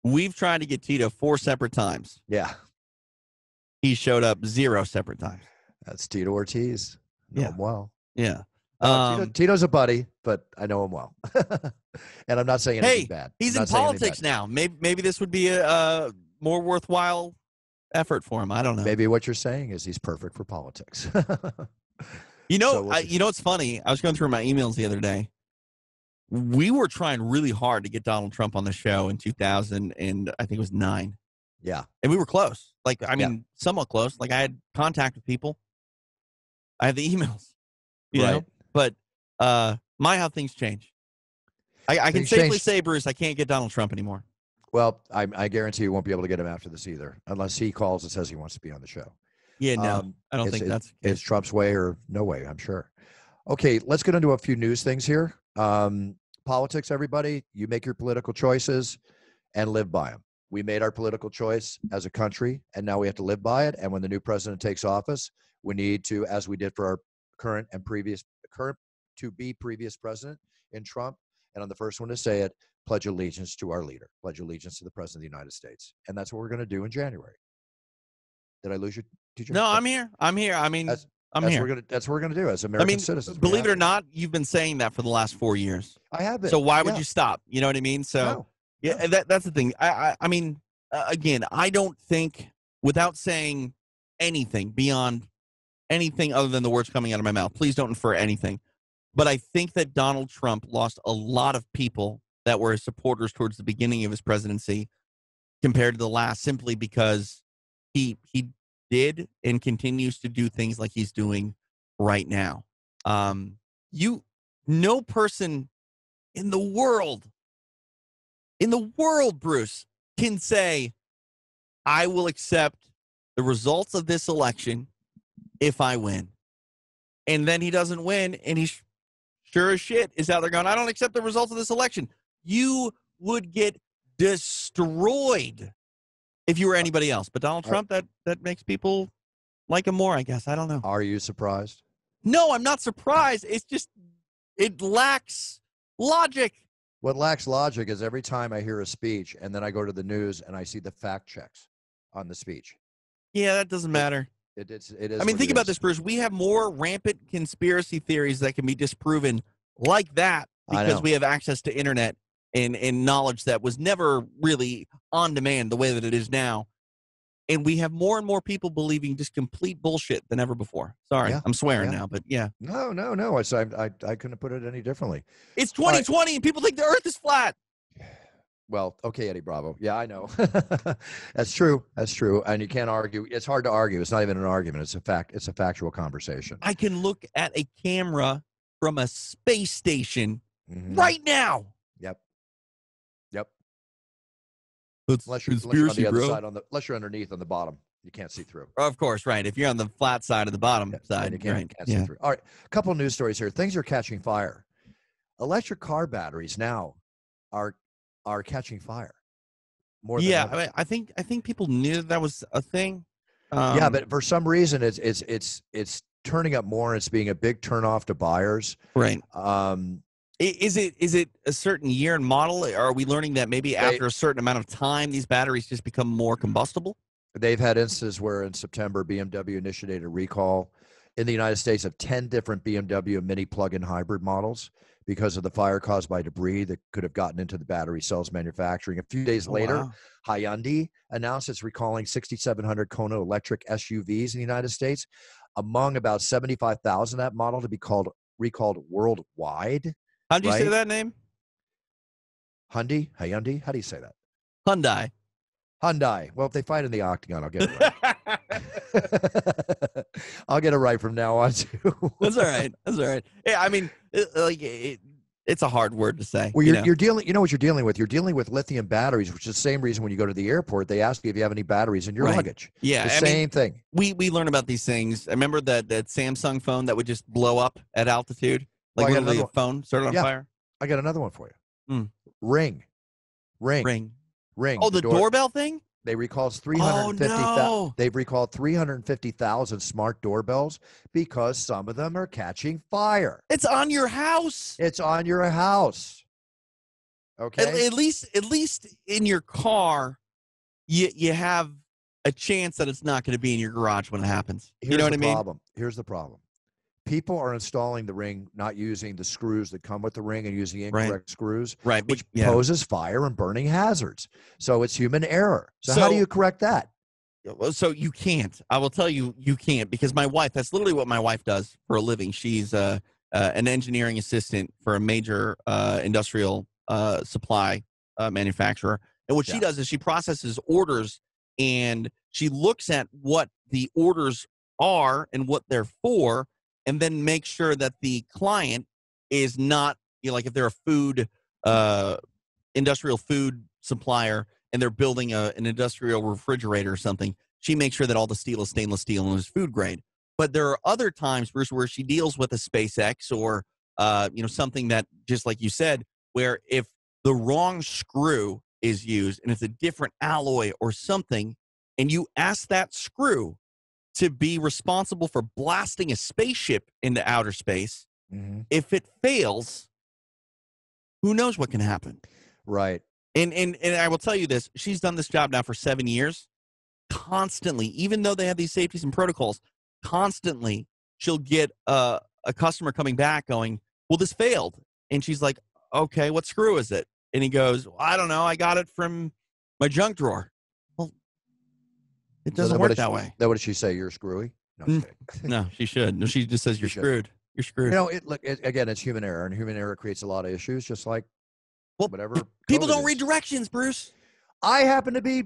We've tried to get Tito four separate times. Yeah, He showed up zero separate times. that's Tito Ortiz. Know Yeah. him well. Yeah. Uh, Tito- Um, Tito's a buddy, but I know him well, *laughs* and I'm not saying anything Hey, bad. He's in not saying anything politics now. Maybe maybe this would be a, more worthwhile effort for him. I don't know. Maybe what you're saying is he's perfect for politics. *laughs* You know, So we'll I, you know what's funny? I was going through my emails the other day. We were trying really hard to get Donald Trump on the show in 2000, and I think it was nine, yeah, and we were close. Like, I Yeah. mean, somewhat close. Like, I had contact with people. I had the *laughs* emails, you know. But uh, my how things change. I, I can safely change. say, Bruce, I can't get Donald Trump anymore. Well, I, I guarantee you won't be able to get him after this either, unless he calls and says he wants to be on the show. Yeah, no, Um, I don't think it- that's. It's Trump's way or no way, I'm sure. Okay, let's get into a few news things here. Um, politics, everybody, you make your political choices and live by them. We made our political choice as a country, and now we have to live by it. And when the new president takes office, we need to, as we did for our current and previous, current to be previous president in Trump, and I'm the first one to say it, pledge allegiance to our leader, pledge allegiance to the president of the United States. And that's what we're going to do in January. Did I lose you, TJ? No, I'm here. I'm here. I mean, That's- I'm that's here. What we're gonna, that's what we're going to do as I American mean, citizens. Believe it or not, you've been saying that for the last four years. I have been. So why would you stop? You know what I mean? So No. Yeah, that that's the thing. I I, I mean, uh, again, I don't think without saying anything beyond anything other than the words coming out of my mouth. Please don't infer anything. But I think that Donald Trump lost a lot of people that were his supporters towards the beginning of his presidency compared to the last, simply because he he did and continues to do things like he's doing right now. Um, you, no person in the world, in the world, Bruce, can say, I will accept the results of this election if I win. And then he doesn't win, and he sh- sure as shit is out there going, I don't accept the results of this election. You would get destroyed if you were anybody else. But Donald Uh, Trump, that that makes people like him more, I guess. I don't know. Are you surprised? No, I'm not surprised. It's just it lacks logic. What lacks logic is every time I hear a speech and then I go to the news and I see the fact checks on the speech. Yeah, that doesn't matter. It, it's, it is. I mean, think about is. this, Bruce. We have more rampant conspiracy theories that can be disproven like that because we have access to internet and, and knowledge that was never really on demand the way that it is now. And we have more and more people believing just complete bullshit than ever before. Sorry, Yeah, I'm swearing yeah. now, but yeah. No, no, no. I, I, I, couldn't put it any differently. It's All right. 2020 and people think the earth is flat. Well, okay, Eddie Bravo. Yeah, I know. *laughs* That's true. That's true. And you can't argue. It's hard to argue. It's not even an argument. It's a fact. It's a factual conversation. I can look at a camera from a space station Mhm. right now. That's Unless you're, unless you're on the other bro. side on the unless you're underneath on the bottom, you can't see through. Of course, right. If you're on the flat side of the bottom Yeah, side, you can't, right. can't see yeah. through. All right, a couple of news stories here. Things are catching fire. Electric car batteries now are are catching fire. More than yeah. I, mean, I think I think people knew that was a thing. Um, yeah, but for some reason, it's it's it's it's turning up more. and It's being a big turnoff to buyers. right. Um, Is it is it a certain year and model? Or are we learning that maybe after a certain amount of time, these batteries just become more combustible? they've had instances where in September BMW initiated a recall in the United States of 10 different BMW mini plug-in hybrid models because of the fire caused by debris that could have gotten into the battery cells manufacturing. A few days Oh, later, wow. Hyundai announced it's recalling 6,700 Kona electric SUVs in the United States, among about 75,000 that model to be called recalled worldwide. How'd you say that name? Hyundai, Hyundai, how do you say that? Hyundai. Hyundai. Well, if they fight in the octagon, I'll get it right. *laughs* *laughs* I'll get it right from now on *laughs* too. That's all right. That's all right. Yeah, I mean, uh, uh, it, like it, it's a hard word to say. Well, you you're, know? you're dealing. You know what you're dealing with. You're dealing with lithium batteries, which is the same reason when you go to the airport, they ask you if you have any batteries in your Right. luggage. yeah, The I mean, same thing. we we learn about these things. I remember that that Samsung phone that would just blow up at altitude, like I got literally a phone started on Yeah. fire. I got another one for you. Mm. Ring, ring, ring. Ring. Oh, the door- doorbell thing. They recalled 350,000. Oh, no. They've recalled 350,000 smart doorbells because some of them are catching fire. It's on your house. It's on your house. Okay. at least, at least in your car, you you have a chance that it's not going to be in your garage when it happens. Here's you know the what I mean? problem. Here's the problem. People are installing the ring, not using the screws that come with the ring and using Right. incorrect screws, Right. which yeah. poses fire and burning hazards. So it's human error. So, how do you correct that? So you can't. I will tell you, you can't because my wife. That's literally what my wife does for a living. She's uh, uh, an engineering assistant for a major uh, industrial uh, supply uh, manufacturer. And what she does is she processes orders and she looks at what the orders are and what they're for, and then make sure that the client is not you know, like if they're a food uh, industrial food supplier and they're building a, an industrial refrigerator or something, she makes sure that all the steel is stainless steel and is food grade. But there are other times, Bruce, where she deals with a SpaceX or uh, you know something that, just like you said, where if the wrong screw is used and it's a different alloy or something, and you ask that screw to be responsible for blasting a spaceship into outer space, mm-hmm. if it fails, who knows what can happen? Right. And and and I will tell you this: she's done this job now for seven years, constantly. Even though they have these safeties and protocols, constantly she'll get a a customer coming back going, "Well, this failed," and she's like, "Okay, what screw is it?" And he goes, "I don't know. I got it from my junk drawer." It doesn't work that she- way. That what did she say? You're screwy? No, Mm. *laughs* No, she should. No, she just says You you're screwed. You're screwed. You know, it, look, it, again, it's human error, and human error creates a lot of issues, just like Well, whatever. People don't is. read directions, Bruce. I happen to be.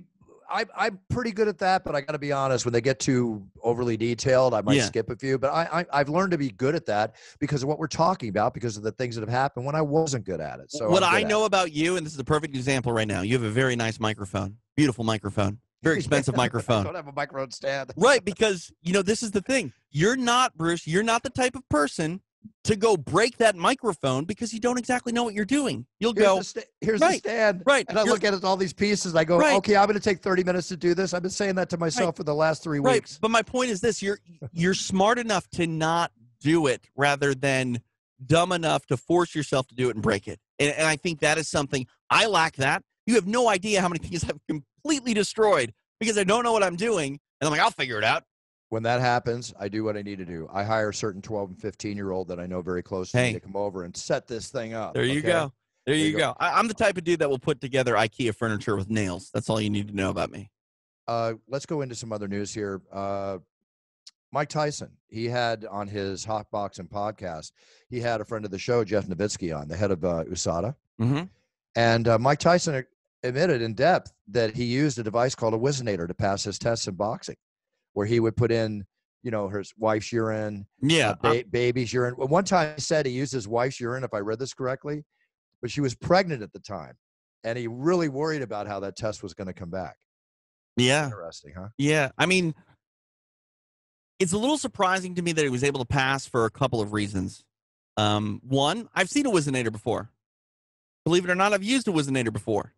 I, I'm pretty good at that, but I got to be honest. When they get too overly detailed, I might Yeah. skip a few. But I, I, I've learned to be good at that because of what we're talking about, because of the things that have happened when I wasn't good at it. So what good know about you, and this is a perfect example right now, you have a very nice microphone, beautiful microphone, very *laughs* expensive I microphone. don't have a microphone stand. right, *laughs* because you know this is the thing. You're not Bruce. You're not the type of person to go break that microphone because you don't exactly know what you're doing. You'll Here's, go sta- here's Right, the stand. right, And I look at it, all these pieces. And I go, Right. okay, I'm going to take 30 minutes to do this. I've been saying that to myself for the last three right. weeks. But my point is this: you're you're smart enough to not do it, rather than dumb enough to force yourself to do it and break it. And, and I think that is something I lack. That you have no idea how many things *laughs* I've completely destroyed because I don't know what I'm doing, and I'm like, I'll figure it out. When that happens, I do what I need to do. I hire a certain 12 and 15 year old that I know very close to Hey. me to come over and set this thing up. There you okay? go. There, you you go. I, I'm the type of dude that will put together IKEA furniture with nails. That's all you need to know about me. Uh, let's go into some other news here. Uh, Mike Tyson, he had on his Hot Boxing podcast, he had a friend of the show, Jeff Novitzky, on the head of uh, USADA, Mm-hmm. and uh, Mike Tyson a- admitted in depth that he used a device called a Whizzinator to pass his tests in boxing, where he would put in, you know, his wife's urine, Yeah. uh, ba- baby's urine. One time he said he used his wife's urine, if I read this correctly, but she was pregnant at the time. and he really worried about how that test was going to come back. Yeah. Interesting, huh? Yeah. I mean, it's a little surprising to me that he was able to pass for a couple of reasons. Um, one, I've seen a Whizzinator before. Believe it or not, I've used a Whizzinator before.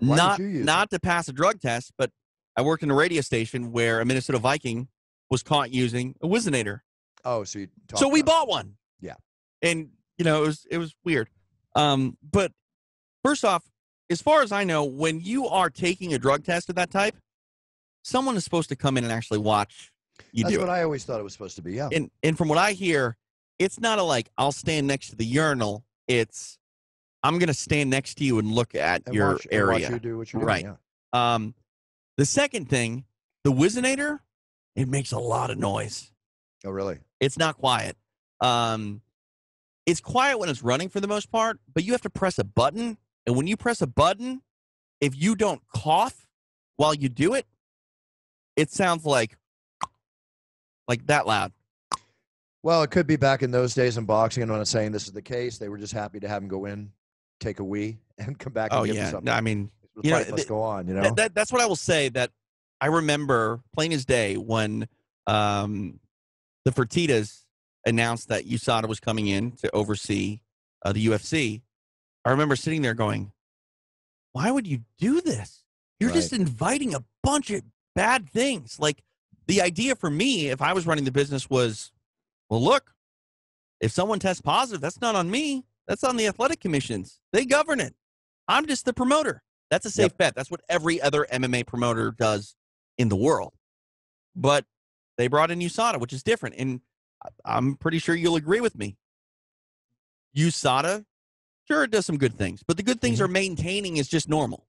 Why not not to pass a drug test, but I worked in a radio station where a Minnesota Viking was caught using a Whizzinator. Oh, so you So we bought one. Yeah. And you know, it was it was weird. Um, but first off, as far as I know, when you are taking a drug test of that type, someone is supposed to come in and actually watch you That's do what it. I always thought it was supposed to be. Yeah. and and from what I hear, it's not a like I'll stand next to the urinal. It's I'm gonna stand next to you and look at and your watch, and watch area. you do what you're Right. Yeah. Um, the second thing, the Whizzinator, it makes a lot of noise. Oh, really? It's not quiet. Um, it's quiet when it's running for the most part, but you have to press a button. And when you press a button, if you don't cough while you do it, it sounds like like that loud. Well, it could be back in those days in boxing. I'm not saying this is the case. They were just happy to have him go in, take a wee, *laughs* and come back and Oh yeah, something. I mean you know, must th- go on, you know? that, that, that's what I will say. That I remember plain as day when um, the Fertitas announced that USADA was coming in to oversee uh, the UFC. I remember sitting there going, "Why would you do this? You're just inviting a bunch of bad things." Like the idea for me, if I was running the business, was, "Well, look, if someone tests positive, that's not on me. That's on the athletic commissions. They govern it. I'm just the promoter." That's a safe bet. That's what every other MMA promoter does in the world. But they brought in USADA, which is different. And I'm pretty sure you'll agree with me. USADA, sure, it does some good things, but the good things Mhm. are maintaining is just normal.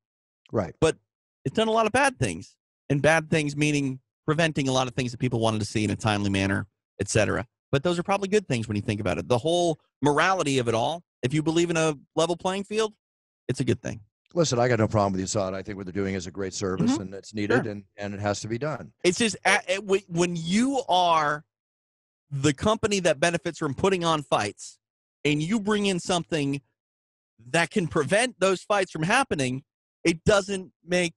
right. But it's done a lot of bad things, and bad things meaning preventing a lot of things that people wanted to see in a timely manner, etc. But those are probably good things when you think about it. The whole morality of it all, if you believe in a level playing field, it's a good thing. Listen, I got no problem with you, USADA. I think what they're doing is a great service Mhm. and it's needed Sure. and, and it has to be done. It's just a- when you are the company that benefits from putting on fights and you bring in something that can prevent those fights from happening, it doesn't make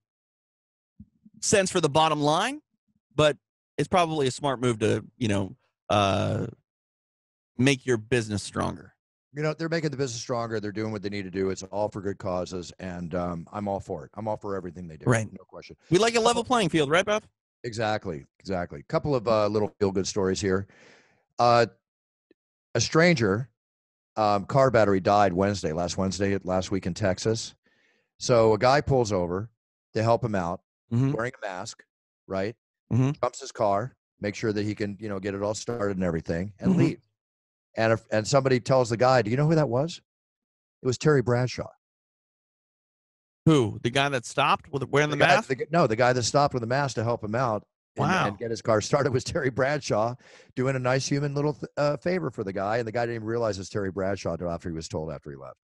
sense for the bottom line, but it's probably a smart move to, you know, uh, make your business stronger. You know, they're making the business stronger. They're doing what they need to do. It's all for good causes. And um, I'm all for it. I'm all for everything they do. Right. No question. We like a level playing field, right, Beth? Exactly. Exactly. a couple of uh, little feel good stories here. Uh, a stranger, um, car battery died Wednesday, last Wednesday, last week in Texas. So a guy pulls over to help him out, Mhm. wearing a mask, right? Mhm. Jumps his car, make sure that he can, you know, get it all started and everything, and Mhm. leave. And if, and somebody tells the guy, "Do you know who that was?" It was Terry Bradshaw. Who? The guy that stopped with wearing the, guy, mask? the no, the guy that stopped with the mask to help him out and, Wow. and get his car started was Terry Bradshaw doing a nice human little th- uh, favor for the guy. And the guy didn't even realize it's Terry Bradshaw until after he was told after he left.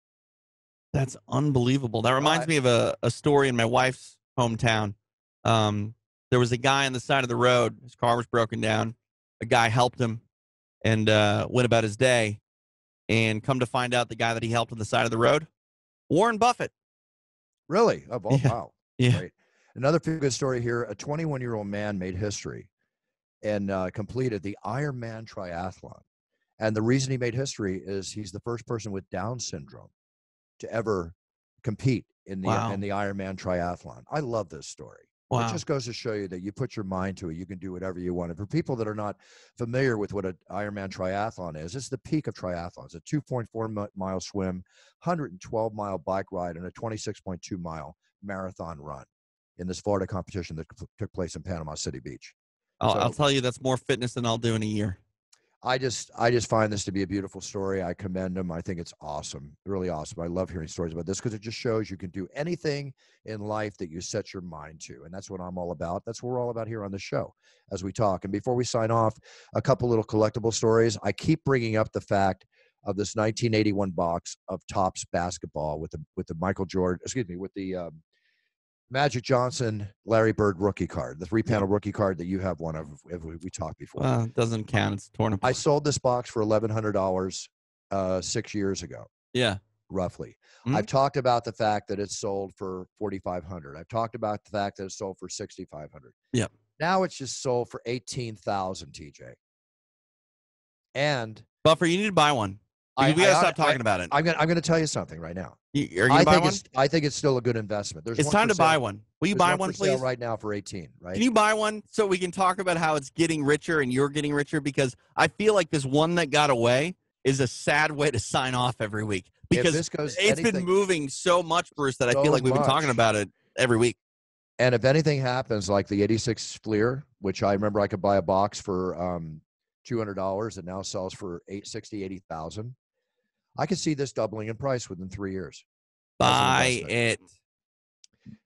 That's unbelievable. That reminds me of a, a story in my wife's hometown. Um, there was a guy on the side of the road. His car was broken down. A guy helped him and uh, went about his day. And come to find out, the guy that he helped on the side of the road, Warren Buffett. Really? Oh, oh, Yeah. wow. Yeah. Great. Another good story here. A 21 year old man made history and uh, completed the Ironman triathlon. And the reason he made history is he's the first person with Down syndrome to ever compete in the Wow. in the Ironman triathlon. I love this story. Wow. It just goes to show you that you put your mind to it, you can do whatever you want. And for people that are not familiar with what an Ironman triathlon is, it's the peak of triathlons a 2.4 mile swim, 112 mile bike ride, and a 26.2 mile marathon run in this Florida competition that took place in Panama City Beach. Oh, I'll, I'll tell you, that's more fitness than I'll do in a year. I just I just find this to be a beautiful story. I commend them. I think it's awesome, really awesome. I love hearing stories about this because it just shows you can do anything in life that you set your mind to, and that's what I'm all about. That's what we're all about here on the show as we talk. And before we sign off, a couple little collectible stories. I keep bringing up the fact of this 1981 box of Topps basketball with the with the Michael Jordan, excuse me, with the um, Magic Johnson, Larry Bird rookie card, the three panel rookie card that you have one of. if We, we talked before. Well, it doesn't count. It's torn I sold this box for eleven hundred dollars uh, six years ago. yeah. roughly. Mhm. I've talked about the fact that it's sold for 4500 I've talked about the fact that it's sold for 6500 Yep. Now it's just sold for 18,000 TJ. And Buffer, you need to buy one. I, we gotta I- stop talking I, about it. I'm gonna I'm gonna tell you something right now. You- Are you I buy think one? it's I think it's still a good investment. There's It's time to buy one. Will you buy one please? right now for 18, right? Can you buy one so we can talk about how it's getting richer and you're getting richer? Because I feel like this one that got away is a sad way to sign off every week because this goes it's been moving so much, Bruce, that I So feel like we've been talking about it every week. And if anything happens, like the 86 Fleer, which I remember I could buy a box for um, $200, it now sells for 860, 80,000. I could see this doubling in price within three years. Buy it.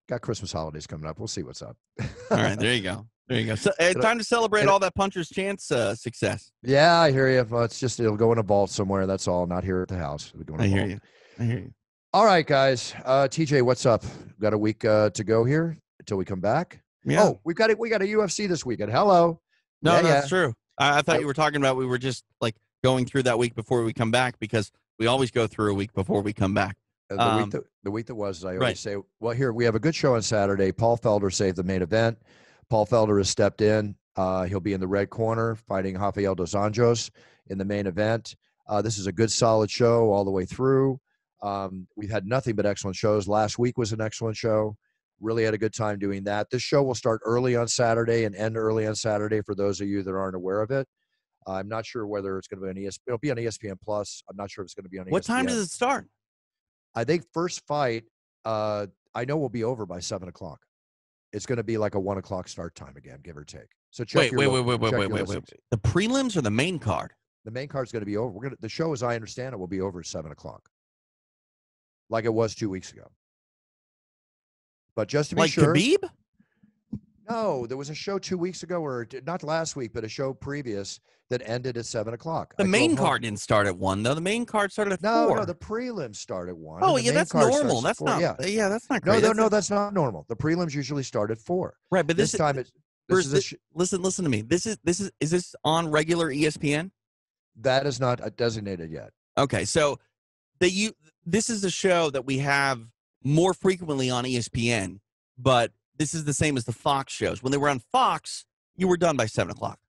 Got Christmas holidays coming up. We'll see what's up. *laughs* All right, there you go. There you go. So, uh, time to celebrate all that puncher's chance uh, success. yeah, I hear you. Well, it's just it'll go in a vault somewhere. That's all. Not here at the house. It'll go in a I hear vault. you. I hear you. All right, guys. Uh, TJ, what's up? Got a week uh, to go here until we come back. Yeah. Oh, we've got it. We got a UFC this weekend. Hello. no, yeah, that's yeah. true. I, I thought you were talking about we were just like going through that week before we come back because we always go through a week before we come back. Uh, the Um, week that the week that was, I always right. say, well, here we have a good show on Saturday. Paul Felder saved the main event. Paul Felder has stepped in. Uh, he'll be in the red corner fighting Rafael dos Anjos in the main event. Uh, this is a good, solid show all the way through. Um, we've had nothing but excellent shows. Last week was an excellent show. Really had a good time doing that. This show will start early on Saturday and end early on Saturday for those of you that aren't aware of it. I'm not sure whether it's going to be on ESPN. It'll be on ESPN Plus. I'm not sure if it's going to be on What time does it start? I think first fight, uh, I know will be over by seven o'clock. It's going to be like a one o'clock start time again, give or take. So check Wait, your wait, wait, wait, wait, wait, wait, wait. listings. The prelims or the main card? The main card's going to be over. We're going to the show, as I understand it, will be over at seven o'clock, like it was two weeks ago. But just to be Like sure, Khabib? No, there was a show two weeks ago, or not last week, but a show previous that ended at seven o'clock. The I main card didn't start at one though. The main card started at No, four. no, the prelims start at one. oh yeah, that's normal. That's not. Yeah. Yeah, that's not No, great. no, That's no, not- that's not normal. The prelims usually start at four. right. But This, this, time, it, this sh- listen, listen to me. This is this is is this on regular ESPN? that is not uh, designated yet. Okay, so that you this is a show that we have more frequently on ESPN, but this is the same as the Fox shows. When they were on Fox, you were done by seven o'clock.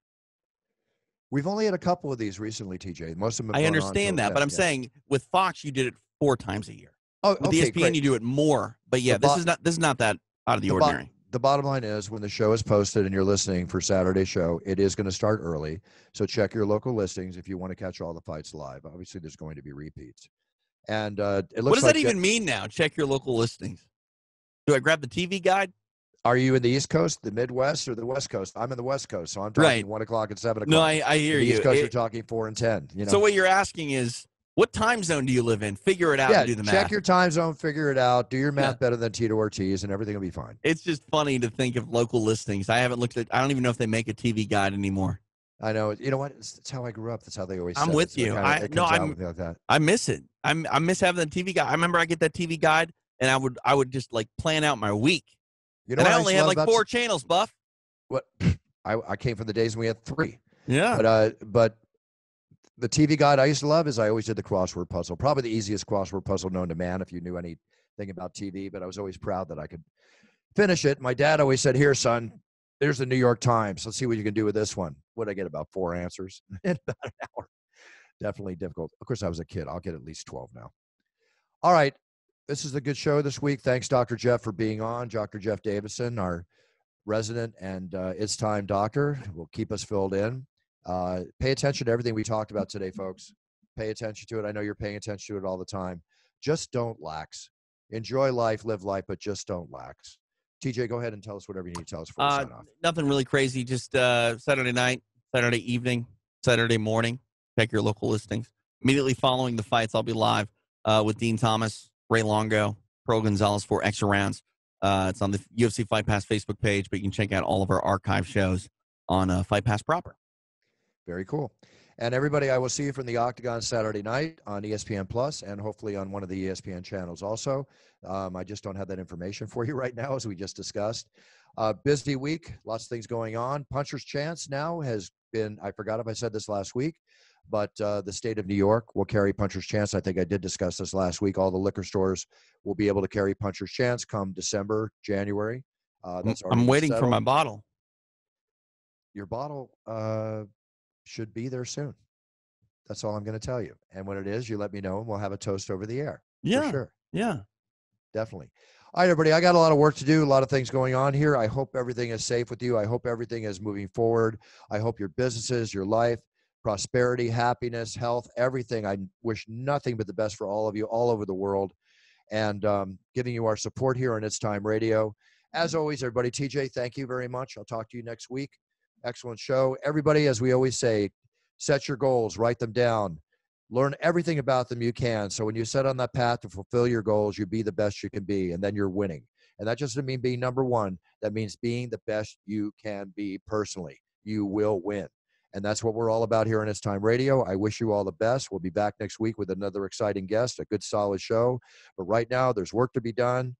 We've only had a couple of these recently, TJ. Most of them. have I understand that, but I'm yeah. saying with Fox, you did it four times a year. oh, With okay, ESPN, great. you do it more. But yeah, The this is not this is not that out of the the bo- ordinary. the bottom line is when the show is posted and you're listening for Saturday show, it is going to start early. So check your local listings if you want to catch all the fights live. Obviously, there's going to be repeats. And uh, it looks What does like that even mean now? Check your local listings. Do I grab the TV guide? Are you in the East Coast, the Midwest, or the West Coast? I'm in the West Coast, so I'm talking Right. one o'clock and seven o'clock. No, I, I hear the you. East Coast are talking four and ten. You know. So what you're asking is, what time zone do you live in? Figure it out yeah, and do the math. check your time zone, figure it out, do your math Yeah. better than Tito Ortiz, and everything will be fine. it's just funny to think of local listings. I haven't looked at. I don't even know if they make a TV guide anymore. I know. You know what? It's, that's how I grew up. That's how they always. I'm with it you. kinda- I- no, I'm- like that. I miss it. I'm, I miss having the TV guide. I remember I get that TV guide, and I would I would just like plan out my week. You know and I only to had like four channels. Buff. What? I, I came from the days when we had three. Yeah. But uh, but the TV guide I used to love is I always did the crossword puzzle. Probably the easiest crossword puzzle known to man. If you knew anything about TV, but I was always proud that I could finish it. My dad always said, "Here, son, there's the New York Times. Let's see what you can do with this one." What I get about four answers *laughs* in about an hour. Definitely difficult. Of course, I was a kid. I'll get at least twelve now. All right. This is a good show this week. Thanks, Dr. Jeff, for being on. Dr. Jeff Davidson, our resident and uh, it's time doctor, will keep us filled in. Uh, pay attention to everything we talked about today, folks. Pay attention to it. I know you're paying attention to it all the time. Just don't lax. Enjoy life, live life, but just don't lax. TJ, go ahead and tell us whatever you need to tell us before Uh, sign off. nothing really crazy. Just uh, Saturday night, Saturday evening, Saturday morning. Check your local listings. Immediately following the fights, I'll be live uh, with Dean Thomas, Ray Longo, Pro Gonzalez for extra rounds. Uh, it's on the UFC Fight Pass Facebook page, but you can check out all of our archive shows on uh, Fight Pass proper. Very cool. And everybody, I will see you from the Octagon Saturday night on ESPN Plus and hopefully on one of the ESPN channels also. Um, I just don't have that information *laughs* for you right now, as we just discussed. Uh, busy week, lots of things going on. Puncher's Chance now has been, I forgot if I said this last week, but uh, the state of New York will carry Puncher's Chance. I think I did discuss this last week. All the liquor stores will be able to carry Puncher's Chance come December, January. Uh, that's I'm waiting for my bottle. Your bottle uh, should be there soon. That's all I'm going to tell you. And when it is, you let me know, and we'll have a toast over the air. Yeah, for sure. yeah. definitely. All right, everybody. I got a lot of work to do, a lot of things going on here. I hope everything is safe with you. I hope everything is moving forward. I hope your businesses, your life, prosperity, happiness, health, everything. I wish nothing but the best for all of you all over the world and um, giving you our support here on It's Time Radio. As always, everybody, TJ, thank you very much. I'll talk to you next week. Excellent show. Everybody, as we always say, set your goals, write them down, learn everything about them you can. So when you set on that path to fulfill your goals, you be the best you can be, and then you're winning. And that doesn't mean being number one. That means being the best you can be personally. You will win. And that's what we're all about here on It's Time Radio. I wish you all the best. We'll be back next week with another exciting guest, a good, solid show. But right now, there's work to be done,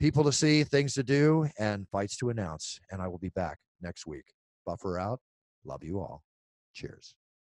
people to see, things to do, and fights to announce. And I will be back next week. Buffer out. Love you all. Cheers.